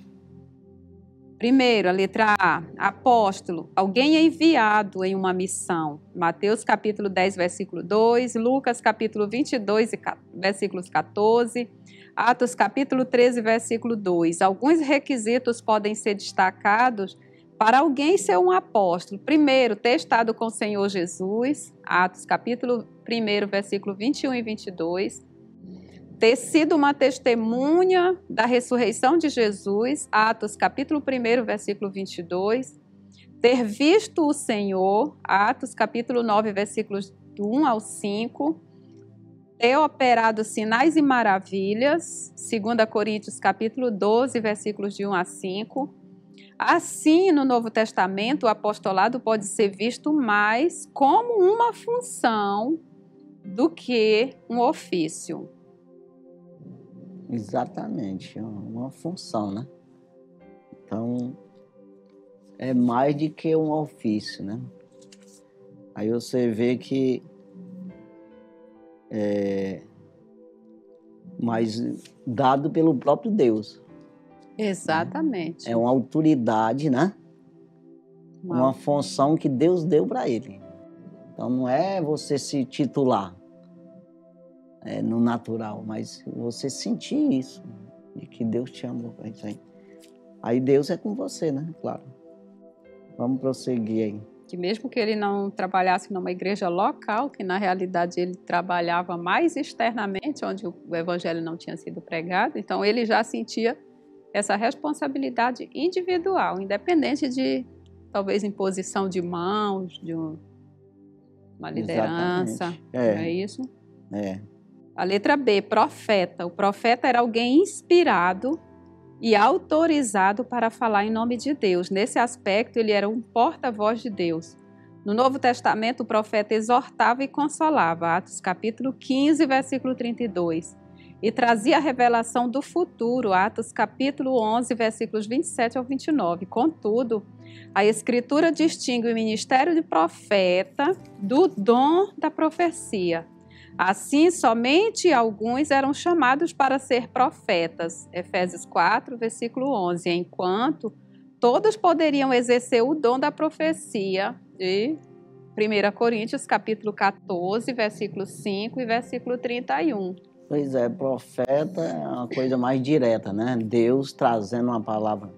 Primeiro, a letra A, apóstolo, alguém é enviado em uma missão. Mateus capítulo 10, versículo 2, Lucas capítulo 22, versículos 14, Atos capítulo 13, versículo 2. Alguns requisitos podem ser destacados para alguém ser um apóstolo. Primeiro, ter estado com o Senhor Jesus, Atos capítulo 1, versículo 21 e 22 ter sido uma testemunha da ressurreição de Jesus, Atos capítulo 1, versículo 22, ter visto o Senhor, Atos capítulo 9, versículos do 1 ao 5, ter operado sinais e maravilhas, 2 Coríntios capítulo 12, versículos de 1 a 5. Assim, no Novo Testamento, o apostolado pode ser visto mais como uma função do que um ofício. Exatamente, é uma função, né? Então, é mais do que um ofício, né? Aí você vê que é mais dado pelo próprio Deus. Exatamente. É uma autoridade, né? Uma função que Deus deu para ele. Então não é você se titular é, no natural, mas você sentir isso, de que Deus te ama. Isso aí. aí Deus é com você, né? Claro. Vamos prosseguir aí. Que mesmo que ele não trabalhasse numa igreja local, que na realidade ele trabalhava mais externamente, onde o evangelho não tinha sido pregado, então ele já sentia essa responsabilidade individual, independente de talvez imposição de mãos, de um, uma liderança, é. é isso? É. A letra B, profeta. O profeta era alguém inspirado e autorizado para falar em nome de Deus. Nesse aspecto, ele era um porta-voz de Deus. No Novo Testamento, o profeta exortava e consolava, Atos capítulo 15, versículo 32, e trazia a revelação do futuro, Atos capítulo 11, versículos 27 ao 29. Contudo, a Escritura distingue o ministério de profeta do dom da profecia. Assim, somente alguns eram chamados para ser profetas. Efésios 4, versículo 11. Enquanto todos poderiam exercer o dom da profecia de 1 Coríntios, capítulo 14, versículo 5 e versículo 31. Pois é, profeta é uma coisa mais direta, né? Deus trazendo uma palavra,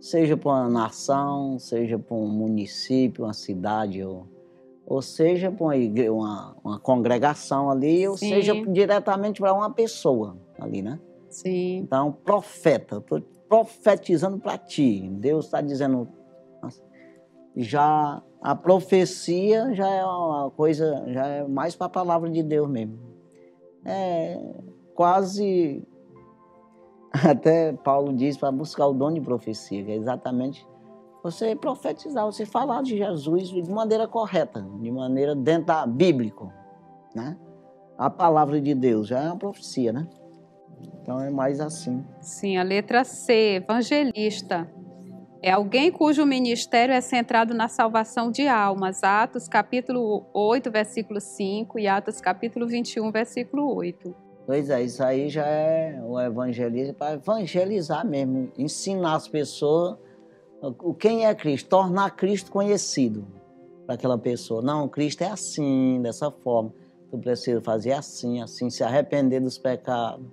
seja para uma nação, seja para um município, uma cidade ou ou seja para uma, uma, uma, congregação ali, ou Sim. seja diretamente para uma pessoa ali, né? Sim. Então, profeta, estou profetizando para ti. Deus está dizendo. Já a profecia já é uma coisa, já é mais para a palavra de Deus mesmo. É quase. *laughs* Até Paulo diz para buscar o dom de profecia, que é exatamente você profetizar, você falar de Jesus de maneira correta, de maneira dentro da bíblico, né? A palavra de Deus já é uma profecia, né? Então é mais assim. Sim, a letra C, evangelista. É alguém cujo ministério é centrado na salvação de almas. Atos capítulo 8, versículo 5 e Atos capítulo 21, versículo 8. Pois é, isso aí já é o evangelismo para evangelizar mesmo, ensinar as pessoas o quem é Cristo, tornar Cristo conhecido para aquela pessoa. Não, Cristo é assim, dessa forma. Tu precisa fazer assim, assim, se arrepender dos pecados,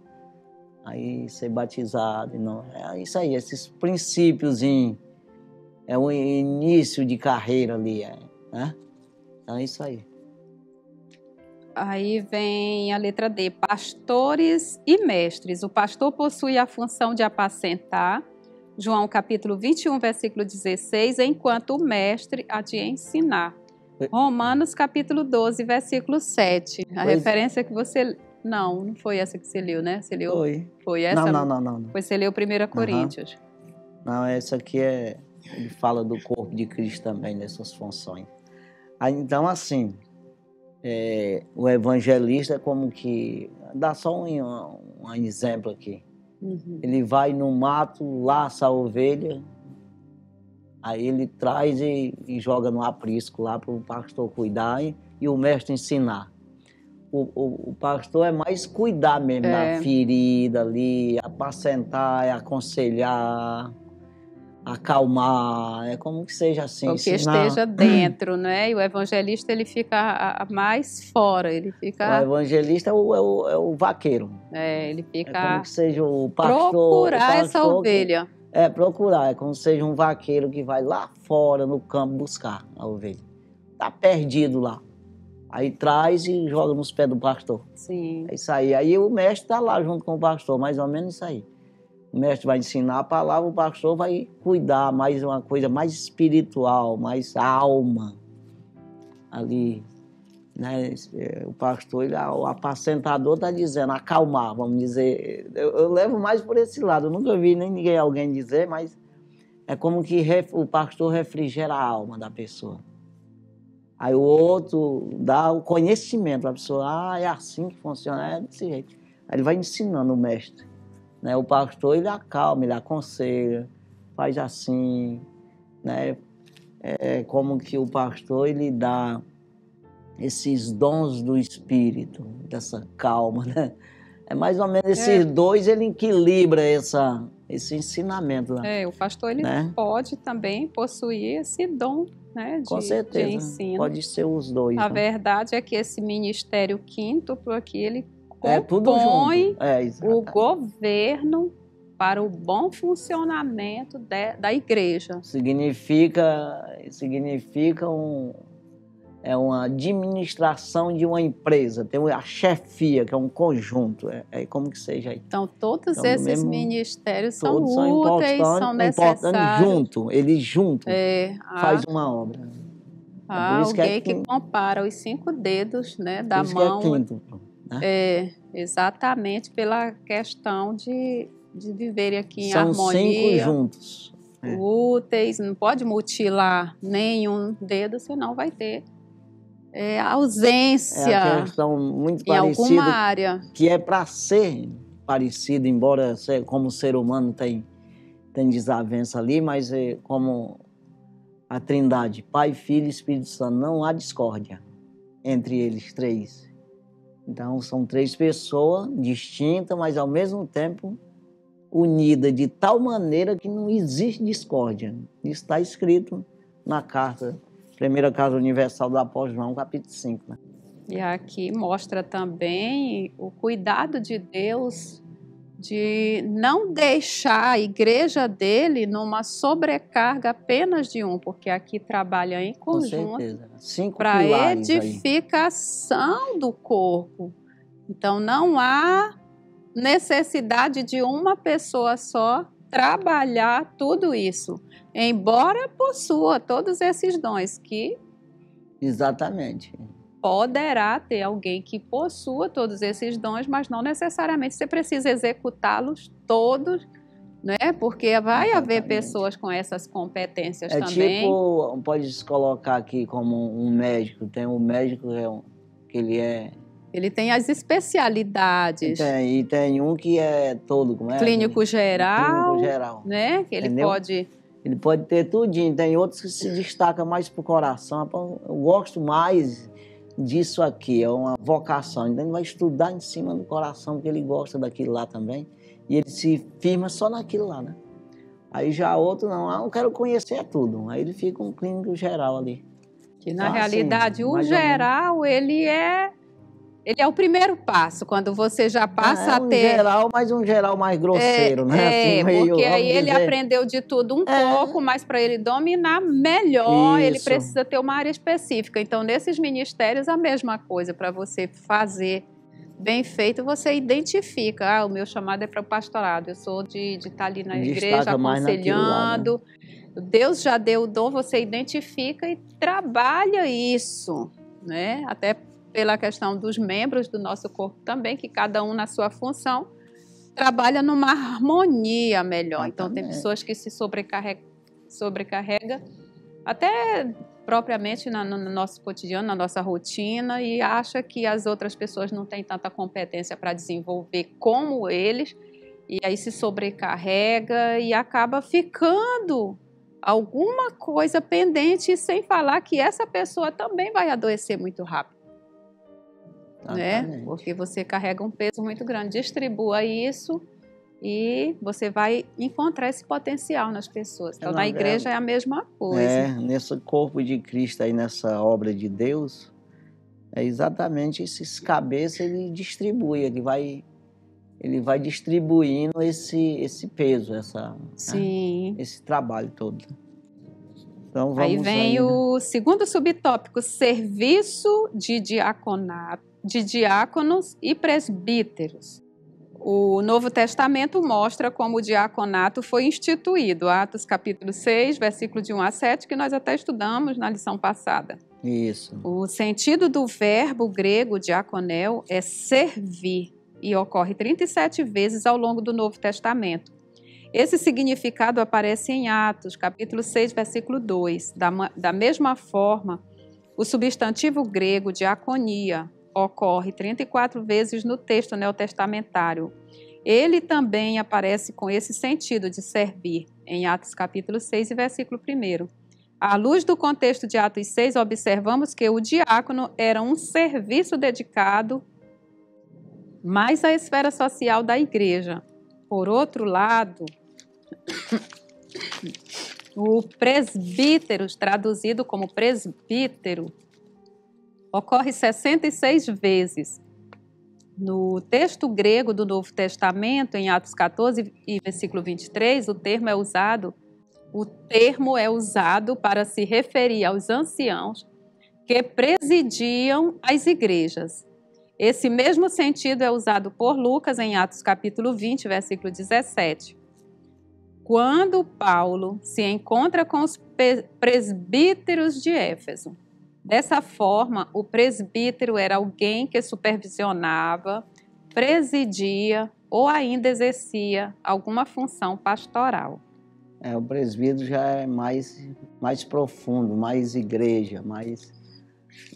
aí ser batizado. Não, é isso aí, esses princípios é o início de carreira ali, é, né? Então é isso aí. Aí vem a letra D, pastores e mestres. O pastor possui a função de apacentar, João capítulo 21, versículo 16, enquanto o mestre há de ensinar. Romanos capítulo 12, versículo 7. A pois... referência que você. Não, não foi essa que você leu, né? Você leu. Foi. Foi essa? Não, não, não. não, você leu 1 Coríntios. Uhum. Não, essa aqui é. Ele fala do corpo de Cristo também, nessas funções. Aí, então, assim, é, o evangelista é como que. Dá só um, um exemplo aqui. Uhum. Ele vai no mato, laça a ovelha, aí ele traz e, e joga no aprisco lá para o pastor cuidar e, e o mestre ensinar. O, o, o pastor é mais cuidar mesmo É. da ferida ali, apacentar, aconselhar, acalmar, é como que seja assim. o que ensinar. esteja dentro, né? E o evangelista ele fica mais fora, ele O fica, evangelista é o, é o- é o vaqueiro. é, ele É como fica que seja o pastor. procurar o essa pastor que- ovelha. É, procurar. É como se seja um vaqueiro que vai lá fora no campo buscar a ovelha. Tá perdido lá. Aí traz e joga nos pés do pastor. Sim. É isso aí. Aí o mestre tá lá junto com o pastor, mais ou menos isso aí. O mestre vai ensinar a palavra, o pastor vai cuidar mais uma coisa mais espiritual, mais alma ali. Né? É, O pastor, ele, o apacentador está dizendo, acalmar, vamos dizer. Eu, eu levo mais por esse lado. Eu nunca vi nem ninguém, alguém dizer, mas é como que o pastor refrigera a alma da pessoa. Aí o outro dá o conhecimento, a pessoa, ah, é assim que funciona, é desse jeito. Aí ele vai ensinando o mestre. Né? O pastor, ele acalma, ele aconselha, faz assim, né? É como que o pastor, ele dá esses dons do espírito, dessa calma, *laughs* né? É mais ou menos esses É. dois, ele equilibra essa, esse ensinamento lá, É, o pastor ele né? pode também possuir esse dom, né, de, Com de certeza, ensino. pode ser os dois. A né? verdade é que esse ministério quíntuplo aqui ele É tudo compõe junto. É, o governo para o bom funcionamento de- da igreja. significa significa um é uma administração de uma empresa tem a chefia que é um conjunto é, é como que seja Então, todos Então, esses mesmo- ministérios são todos são úteis, são importantes necessários. junto eles juntos É, há, faz uma obra há por isso que é alguém que, quin- compara os cinco dedos né, da mão. que é quíntuplo É, exatamente pela questão de, de viverem aqui em são cinco harmonia, juntos É. úteis, não pode mutilar nenhum dedo, senão vai ter é, é a ausência questão muito em alguma parecida área. que é para ser parecido, embora como ser humano tem, tem desavença ali, mas é como a Trindade, Pai, Filho e Espírito Santo, não há discórdia entre eles três. Então são três pessoas distintas, mas ao mesmo tempo unidas de tal maneira que não existe discórdia. Isso está escrito na carta, primeira carta universal do apóstolo João, capítulo 5. Né? E aqui mostra também o cuidado de Deus de não deixar a igreja dele numa sobrecarga apenas de um, porque aqui trabalha em Com conjunto. Cinco para pilares aí. edificação do corpo. Então não há necessidade de uma pessoa só trabalhar tudo isso, embora possua todos esses dons que Exatamente. Poderá ter alguém que possua todos esses dons, mas não necessariamente você precisa executá-los todos, né? Porque vai haver Exatamente. pessoas com essas competências É também. tipo, pode se colocar aqui como um médico. Tem um médico que, é ele é. Ele tem as especialidades. Tem, e tem um que é todo, como é? Clínico geral, Clínico geral. né? Que ele Entendeu? pode Ele pode ter tudinho. Tem outros que se destacam mais pro coração. Eu gosto mais disso aqui, é uma vocação. Então ele vai estudar em cima do coração, porque ele gosta daquilo lá também. E ele se firma só naquilo lá, né? Aí já outro não, ah, eu quero conhecer é tudo. Aí ele fica um clínico geral ali. que na Ah, sim, realidade o ou menos. geral ele é ele é o primeiro passo quando você já passa é a um ter geral, mas um geral mais grosseiro, né? É, Assim, meio, porque aí ele dizer, aprendeu de tudo um É. pouco, mas para ele dominar melhor, ele Isso. precisa ter uma área específica. Então, nesses ministérios, a mesma coisa. Para você fazer bem feito, você identifica. Ah, o meu chamado é para o pastorado. Eu sou de de estar ali na Destaca igreja lá, né? aconselhando. Deus já deu o dom, você identifica e trabalha isso, né? Até pela questão dos membros do nosso corpo também, que cada um na sua função trabalha numa harmonia melhor. Então tem pessoas que se sobrecarrega, sobrecarrega até propriamente na- no, no nosso cotidiano, na nossa rotina e acha que as outras pessoas não têm tanta competência para desenvolver como eles e aí se sobrecarrega e acaba ficando alguma coisa pendente, sem falar que essa pessoa também vai adoecer muito rápido. Né? Porque você carrega um peso muito grande. Distribua isso e você vai encontrar esse potencial nas pessoas. Então, Ela na é- igreja é a mesma coisa. É, nesse corpo de Cristo aí, nessa obra de Deus, é exatamente esses cabeças ele distribui, ele vai, ele vai distribuindo esse, esse peso, essa, né, Sim. esse trabalho todo. Então Aí vem aí, né? o segundo subtópico, serviço de diaconato, de diáconos e presbíteros. O Novo Testamento mostra como o diaconato foi instituído, Atos capítulo 6, versículo de 1 a 7, que nós até estudamos na lição passada. Isso. O sentido do verbo grego diaconel é servir e ocorre 37 vezes ao longo do Novo Testamento. Esse significado aparece em Atos, capítulo 6, versículo 2. Da, da mesma forma, o substantivo grego diaconia ocorre 34 vezes no texto neotestamentário. Ele também aparece com esse sentido de servir, em Atos capítulo 6 e versículo 1. À luz do contexto de Atos 6, observamos que o diácono era um serviço dedicado mais à esfera social da igreja. Por outro lado, o presbítero, traduzido como presbítero, ocorre 66 vezes. No texto grego do Novo Testamento, em Atos 14 e versículo 23, o termo é usado o termo é usado para se referir aos anciãos que presidiam as igrejas. Esse mesmo sentido é usado por Lucas em Atos capítulo 20, versículo 17. Quando Paulo se encontra com os presbíteros de Éfeso. Dessa forma, o presbítero era alguém que supervisionava, presidia ou ainda exercia alguma função pastoral. É, o presbítero já é mais, mais profundo, mais igreja, mais,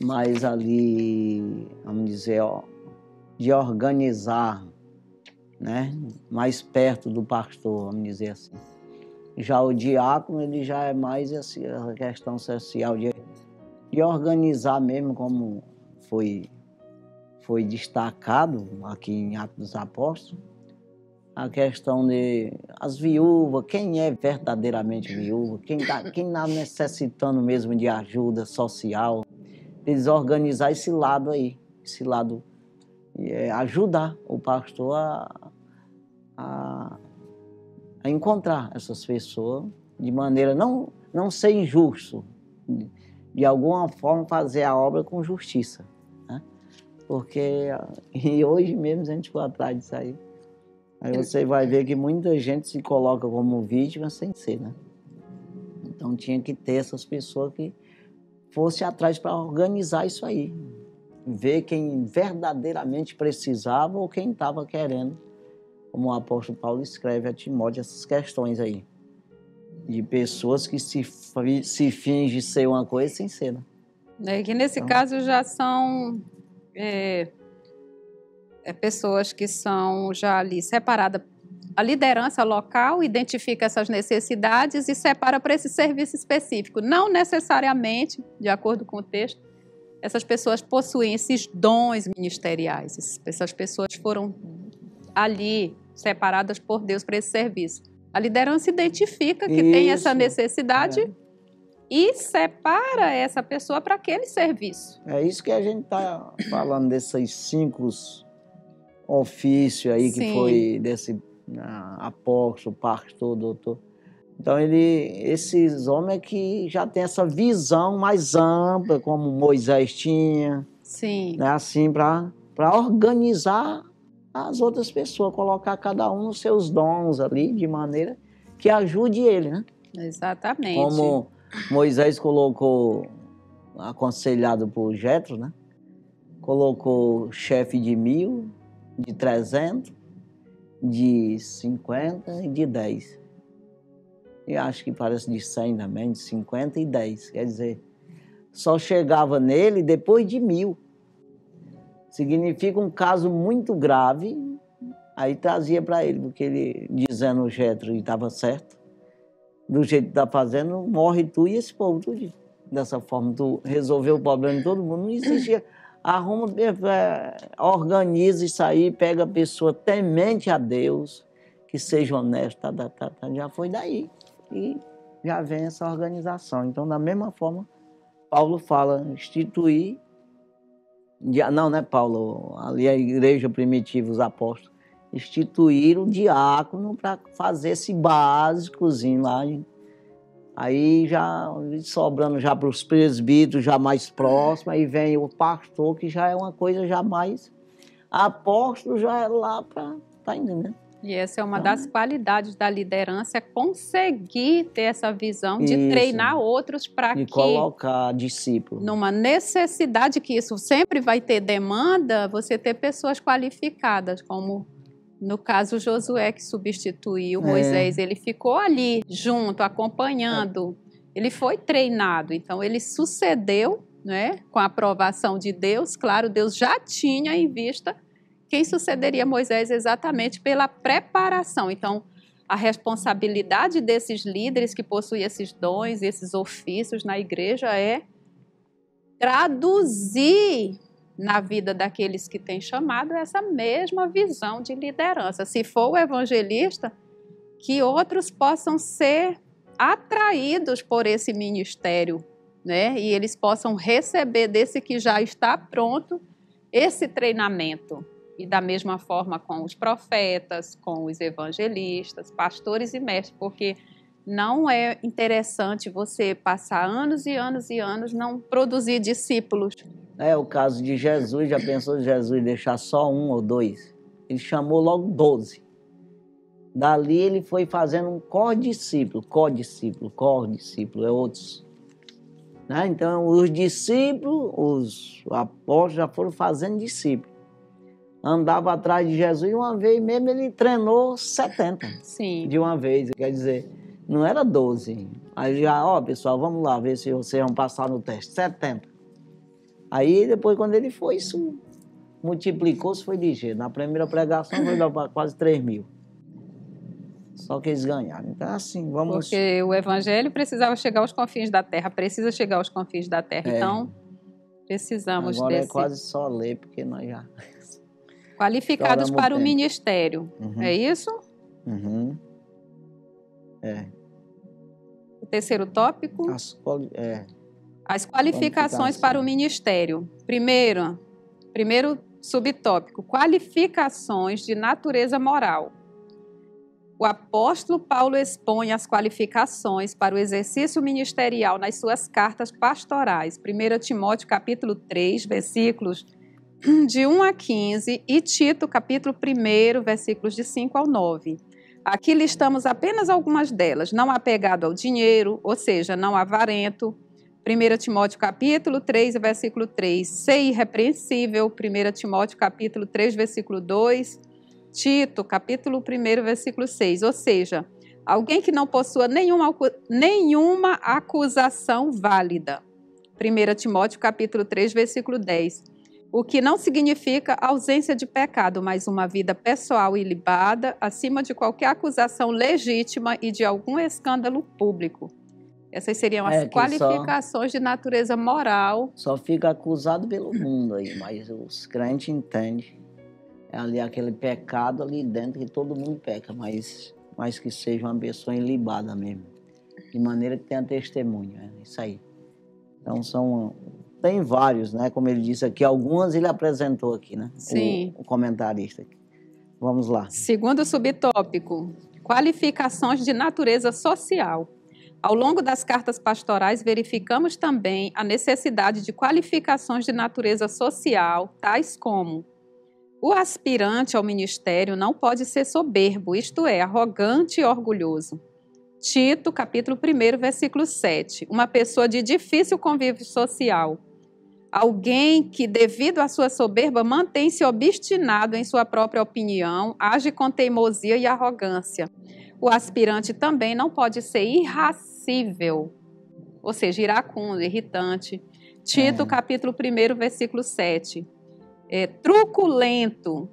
mais ali, vamos dizer, ó, de organizar, né? mais perto do pastor, vamos dizer assim. Já o diácono, ele já é mais assim, a questão social, de, de organizar mesmo, como foi, foi destacado aqui em Atos dos Apóstolos, a questão de as viúvas, quem é verdadeiramente viúva, quem está quem tá necessitando mesmo de ajuda social, eles organizar esse lado aí, esse lado, é, ajudar o pastor a, a, a encontrar essas pessoas de maneira não, não ser injusto, de, alguma forma fazer a obra com justiça. Né? Porque *laughs* e hoje mesmo a gente foi atrás disso aí. Aí você vai ver que muita gente se coloca como vítima sem ser, né? Então tinha que ter essas pessoas que fossem atrás para organizar isso aí. Ver quem verdadeiramente precisava ou quem estava querendo, como o apóstolo Paulo escreve a Timóteo, essas questões aí. De pessoas que se, se fingem ser uma coisa sem ser, né? né? Que nesse Então- caso já são é, é, pessoas que são já ali separadas. A liderança local identifica essas necessidades e separa para esse serviço específico. Não necessariamente, de acordo com o texto, essas pessoas possuem esses dons ministeriais. Essas- pessoas foram ali separadas por Deus para esse serviço. A liderança identifica que tem essa Isso. necessidade É. e separa essa pessoa para aquele serviço. É isso que a gente está falando desses cinco ofícios aí que Sim. foi desse ah, apóstolo, pastor, doutor. Então ele, esses homens é que já tem essa visão mais ampla, como Moisés tinha, Sim, né, assim para para organizar as outras pessoas, colocar cada um nos seus dons ali de maneira que ajude ele, né? exatamente. Como Moisés colocou, aconselhado por Jetro, né? Colocou chefe de mil, de trezentos, de cinquenta e de dez. E acho que parece de cem também, de cinquenta e dez. Quer dizer, só chegava nele depois de mil. Significa um caso muito grave Aí trazia para ele, porque ele, dizendo o Jetro, estava certo, do jeito que está fazendo, morre tu e esse povo tudo. Dessa forma, tu resolveu o problema de todo mundo. Não existia. *coughs* Arruma, é, organiza isso aí, pega a pessoa temente a Deus, que seja honesta, tá, tá, tá, já foi daí. E já vem essa organização. Então, da mesma forma, Paulo fala instituir. Não, não é Paulo, ali a igreja primitiva, os apóstolos, instituir o diácono para fazer esse básicozinho lá. Aí já sobrando já para os presbíteros, já mais próximo, aí vem o pastor, que já é uma coisa já mais. Apóstolo já é lá para. Tá entendendo? E essa é uma então, das qualidades da liderança, é conseguir ter essa visão de Isso. treinar outros para que, colocar discípulo. numa necessidade que isso sempre vai ter demanda, você ter pessoas qualificadas, como no caso Josué que substituiu É. Moisés, ele ficou ali junto, acompanhando. Ele foi treinado, então ele sucedeu, né, com a aprovação de Deus. Claro, Deus já tinha em vista quem sucederia Moisés exatamente pela preparação. Então, a responsabilidade desses líderes que possuem esses dons, esses ofícios na igreja é traduzir na vida daqueles que têm chamado essa mesma visão de liderança. Se for o evangelista, que outros possam ser atraídos por esse ministério, né? E eles possam receber desse que já está pronto esse treinamento. E da mesma forma com os profetas, com os evangelistas, pastores e mestres, porque não é interessante você passar anos e anos e anos não produzir discípulos. É o caso de Jesus, já pensou Jesus deixar só um ou dois? Ele chamou logo doze. Dali ele foi fazendo um cordiscípulo, cordiscípulo, cordiscípulo, é outros. Né? Então, os discípulos, os apóstolos já foram fazendo discípulos. Andava atrás de Jesus e uma vez mesmo ele treinou 70 Sim. de uma vez, quer dizer, não era 12. Aí já, ó, pessoal, vamos lá ver se vocês vão passar no teste. 70. Aí depois, quando ele foi, isso multiplicou-se, foi ligeiro. Na primeira pregação foi para *clears throat* quase 3 mil. Só que eles ganharam. Então, assim, vamos. Porque o evangelho precisava chegar aos confins da terra, precisa chegar aos confins da terra. É. Então, precisamos Agora desse é quase só ler, porque nós já. Qualificados para o tempo. ministério. Uhum. É isso? Uhum. É. O terceiro tópico, As coli- é. as qualificações para o ministério. Primeiro, primeiro subtópico, qualificações de natureza moral. O apóstolo Paulo expõe as qualificações para o exercício ministerial nas suas cartas pastorais. 1 Timóteo capítulo 3, versículos *clears throat* de 1 a 15 e Tito capítulo 1, versículos de 5 ao 9. Aqui listamos apenas algumas delas. Não apegado ao dinheiro, ou seja, não avarento. 1 Timóteo capítulo 3, versículo 3. Ser irrepreensível. 1 Timóteo capítulo 3, versículo 2. Tito, capítulo 1, versículo 6. Ou seja, alguém que não possua nenhuma, nenhuma acusação válida. 1 Timóteo, capítulo 3, versículo 10. O que não significa ausência de pecado, mas uma vida pessoal ilibada, acima de qualquer acusação legítima e de algum escândalo público. Essas seriam as É, que só- qualificações de natureza moral. Só fica acusado pelo mundo aí, mas os crentes entendem. É ali aquele pecado ali dentro que todo mundo peca, mas, mas que seja uma pessoa ilibada mesmo. De maneira que tenha testemunho, é isso aí. Então são. Tem vários, né? Como ele disse aqui, algumas ele apresentou aqui, né? O- Sim. O, comentarista aqui. Vamos lá. Segundo subtópico, qualificações de natureza social. Ao longo das cartas pastorais, verificamos também a necessidade de qualificações de natureza social, tais como o aspirante ao ministério não pode ser soberbo, isto é, arrogante e orgulhoso. Tito, capítulo 1, versículo 7. Uma pessoa de difícil convívio social. Alguém que, devido à sua soberba, mantém-se obstinado em sua própria opinião, age com teimosia e arrogância. O aspirante também não pode ser irracível, ou seja, iracundo, irritante. Tito, É. capítulo 1, versículo 7. É, truculento.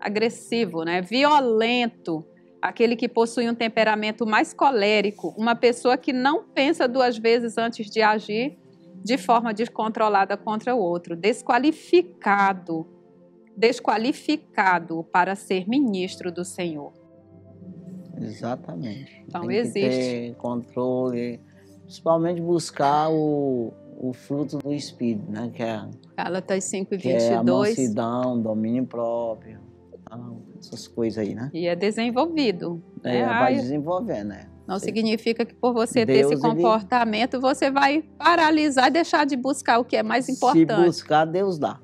agressivo, né? Violento, aquele que possui um temperamento mais colérico, uma pessoa que não pensa duas vezes antes de agir de forma descontrolada contra o outro, desqualificado, desqualificado para ser ministro do Senhor. Exatamente. Então, Tem existe. Que ter controle, principalmente buscar o, o fruto do Espírito, né? Que é, Gálatas 5 e que é a 22. mansidão, domínio próprio, essas coisas aí, né? E é desenvolvido. É, né? vai Ai, desenvolvendo, né? Não Sim. significa que por você ter Deus, esse ele- comportamento, você vai paralisar e deixar de buscar o que é mais Se importante. buscar, Deus dá.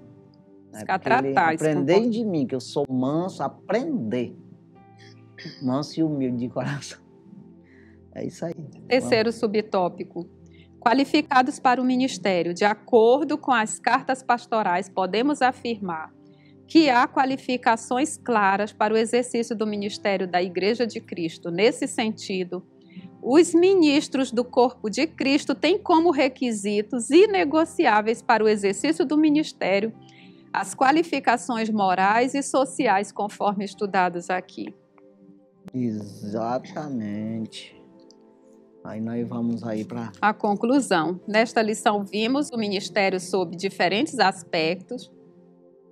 Buscar Porque ele- tratar esse comportamento. de mim, que eu sou manso, aprender. Manso e humilde de coração. *laughs* É isso aí. Terceiro subtópico. Qualificados para o ministério. De acordo com as cartas pastorais, podemos afirmar que há qualificações claras para o exercício do ministério da Igreja de Cristo. Nesse sentido, os ministros do corpo de Cristo têm como requisitos inegociáveis para o exercício do ministério as qualificações morais e sociais, conforme estudados aqui. Exatamente. Aí nós vamos aí para A conclusão. Nesta lição, vimos o ministério sob diferentes aspectos.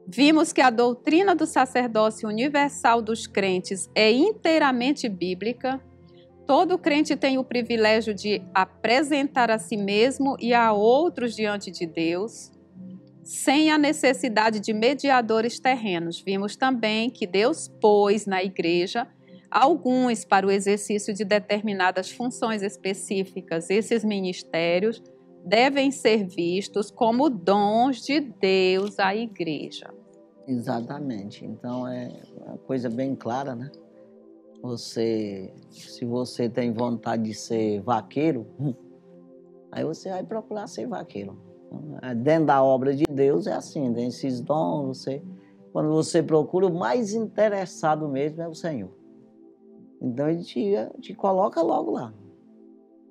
Vimos que a doutrina do sacerdócio universal dos crentes é inteiramente bíblica. Todo crente tem o privilégio de apresentar a si mesmo e a outros diante de Deus, sem a necessidade de mediadores terrenos. Vimos também que Deus pôs na igreja alguns para o exercício de determinadas funções específicas. Esses ministérios devem ser vistos como dons de Deus à igreja. Exatamente. Então é uma coisa bem clara, né? Você, se você tem vontade de ser vaqueiro, *laughs* aí você vai procurar ser vaqueiro. É, Dentro da obra de Deus é assim, tem esses dons, você, quando você procura, o mais interessado mesmo é o Senhor. Então ele te, te coloca logo lá.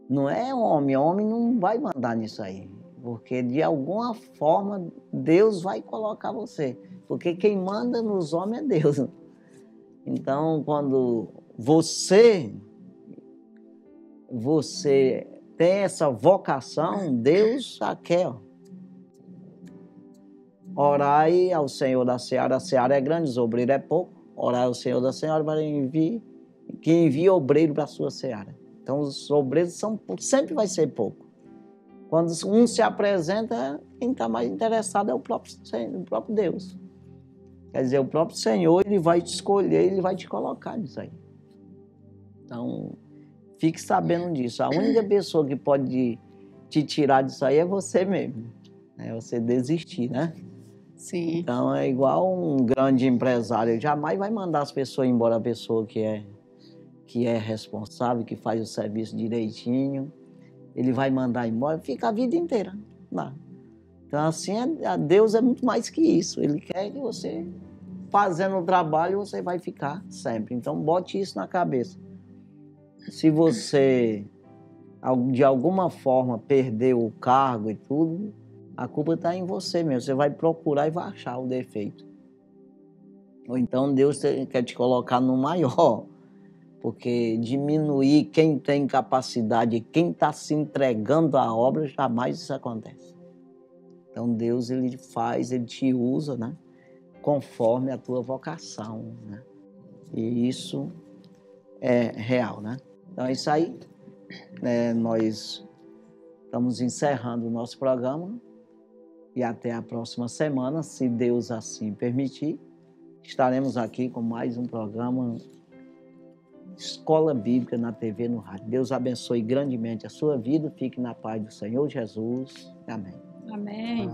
Não é homem, homem não vai mandar nisso aí. Porque de alguma forma Deus vai colocar você. Porque quem manda nos homens é Deus. Então, quando você você tem essa vocação, Deus já quer. Orai ao Senhor da Seara, a Seara é grande, os obreiros é pouco. Orai ao Senhor da Senhora para enviar, que envie obreiro para a sua Seara. Então, os obreiros são, sempre vai ser pouco. Quando um se apresenta, quem está mais interessado é o próprio, o próprio Deus. Quer dizer, o próprio Senhor, ele vai te escolher, ele vai te colocar nisso aí. Então, fique sabendo disso. A única pessoa que pode te tirar disso aí é você mesmo. É você desistir, né? Sim. Então, é igual um grande empresário. Ele jamais vai mandar as pessoas embora, a pessoa que é, que é responsável, que faz o serviço direitinho. Ele vai mandar embora, fica a vida inteira lá. Então, assim, é- a Deus é muito mais que isso. Ele quer que você, fazendo o trabalho, você vai ficar sempre. Então, bote isso na cabeça. Se você, de alguma forma, perdeu o cargo e tudo, a culpa está em você mesmo. Você vai procurar e vai achar o defeito. Ou então Deus quer te colocar no maior. Porque diminuir quem tem capacidade, quem está se entregando à obra, jamais isso acontece. Então Deus ele faz, ele te usa, né? Conforme a tua vocação, né? E isso é real, né? Então é isso aí. né? nós estamos encerrando o nosso programa e até a próxima semana, se Deus assim permitir, estaremos aqui com mais um programa Escola Bíblica na TV no rádio. Deus abençoe grandemente a sua vida, fique na paz do Senhor Jesus. Amém. Amém.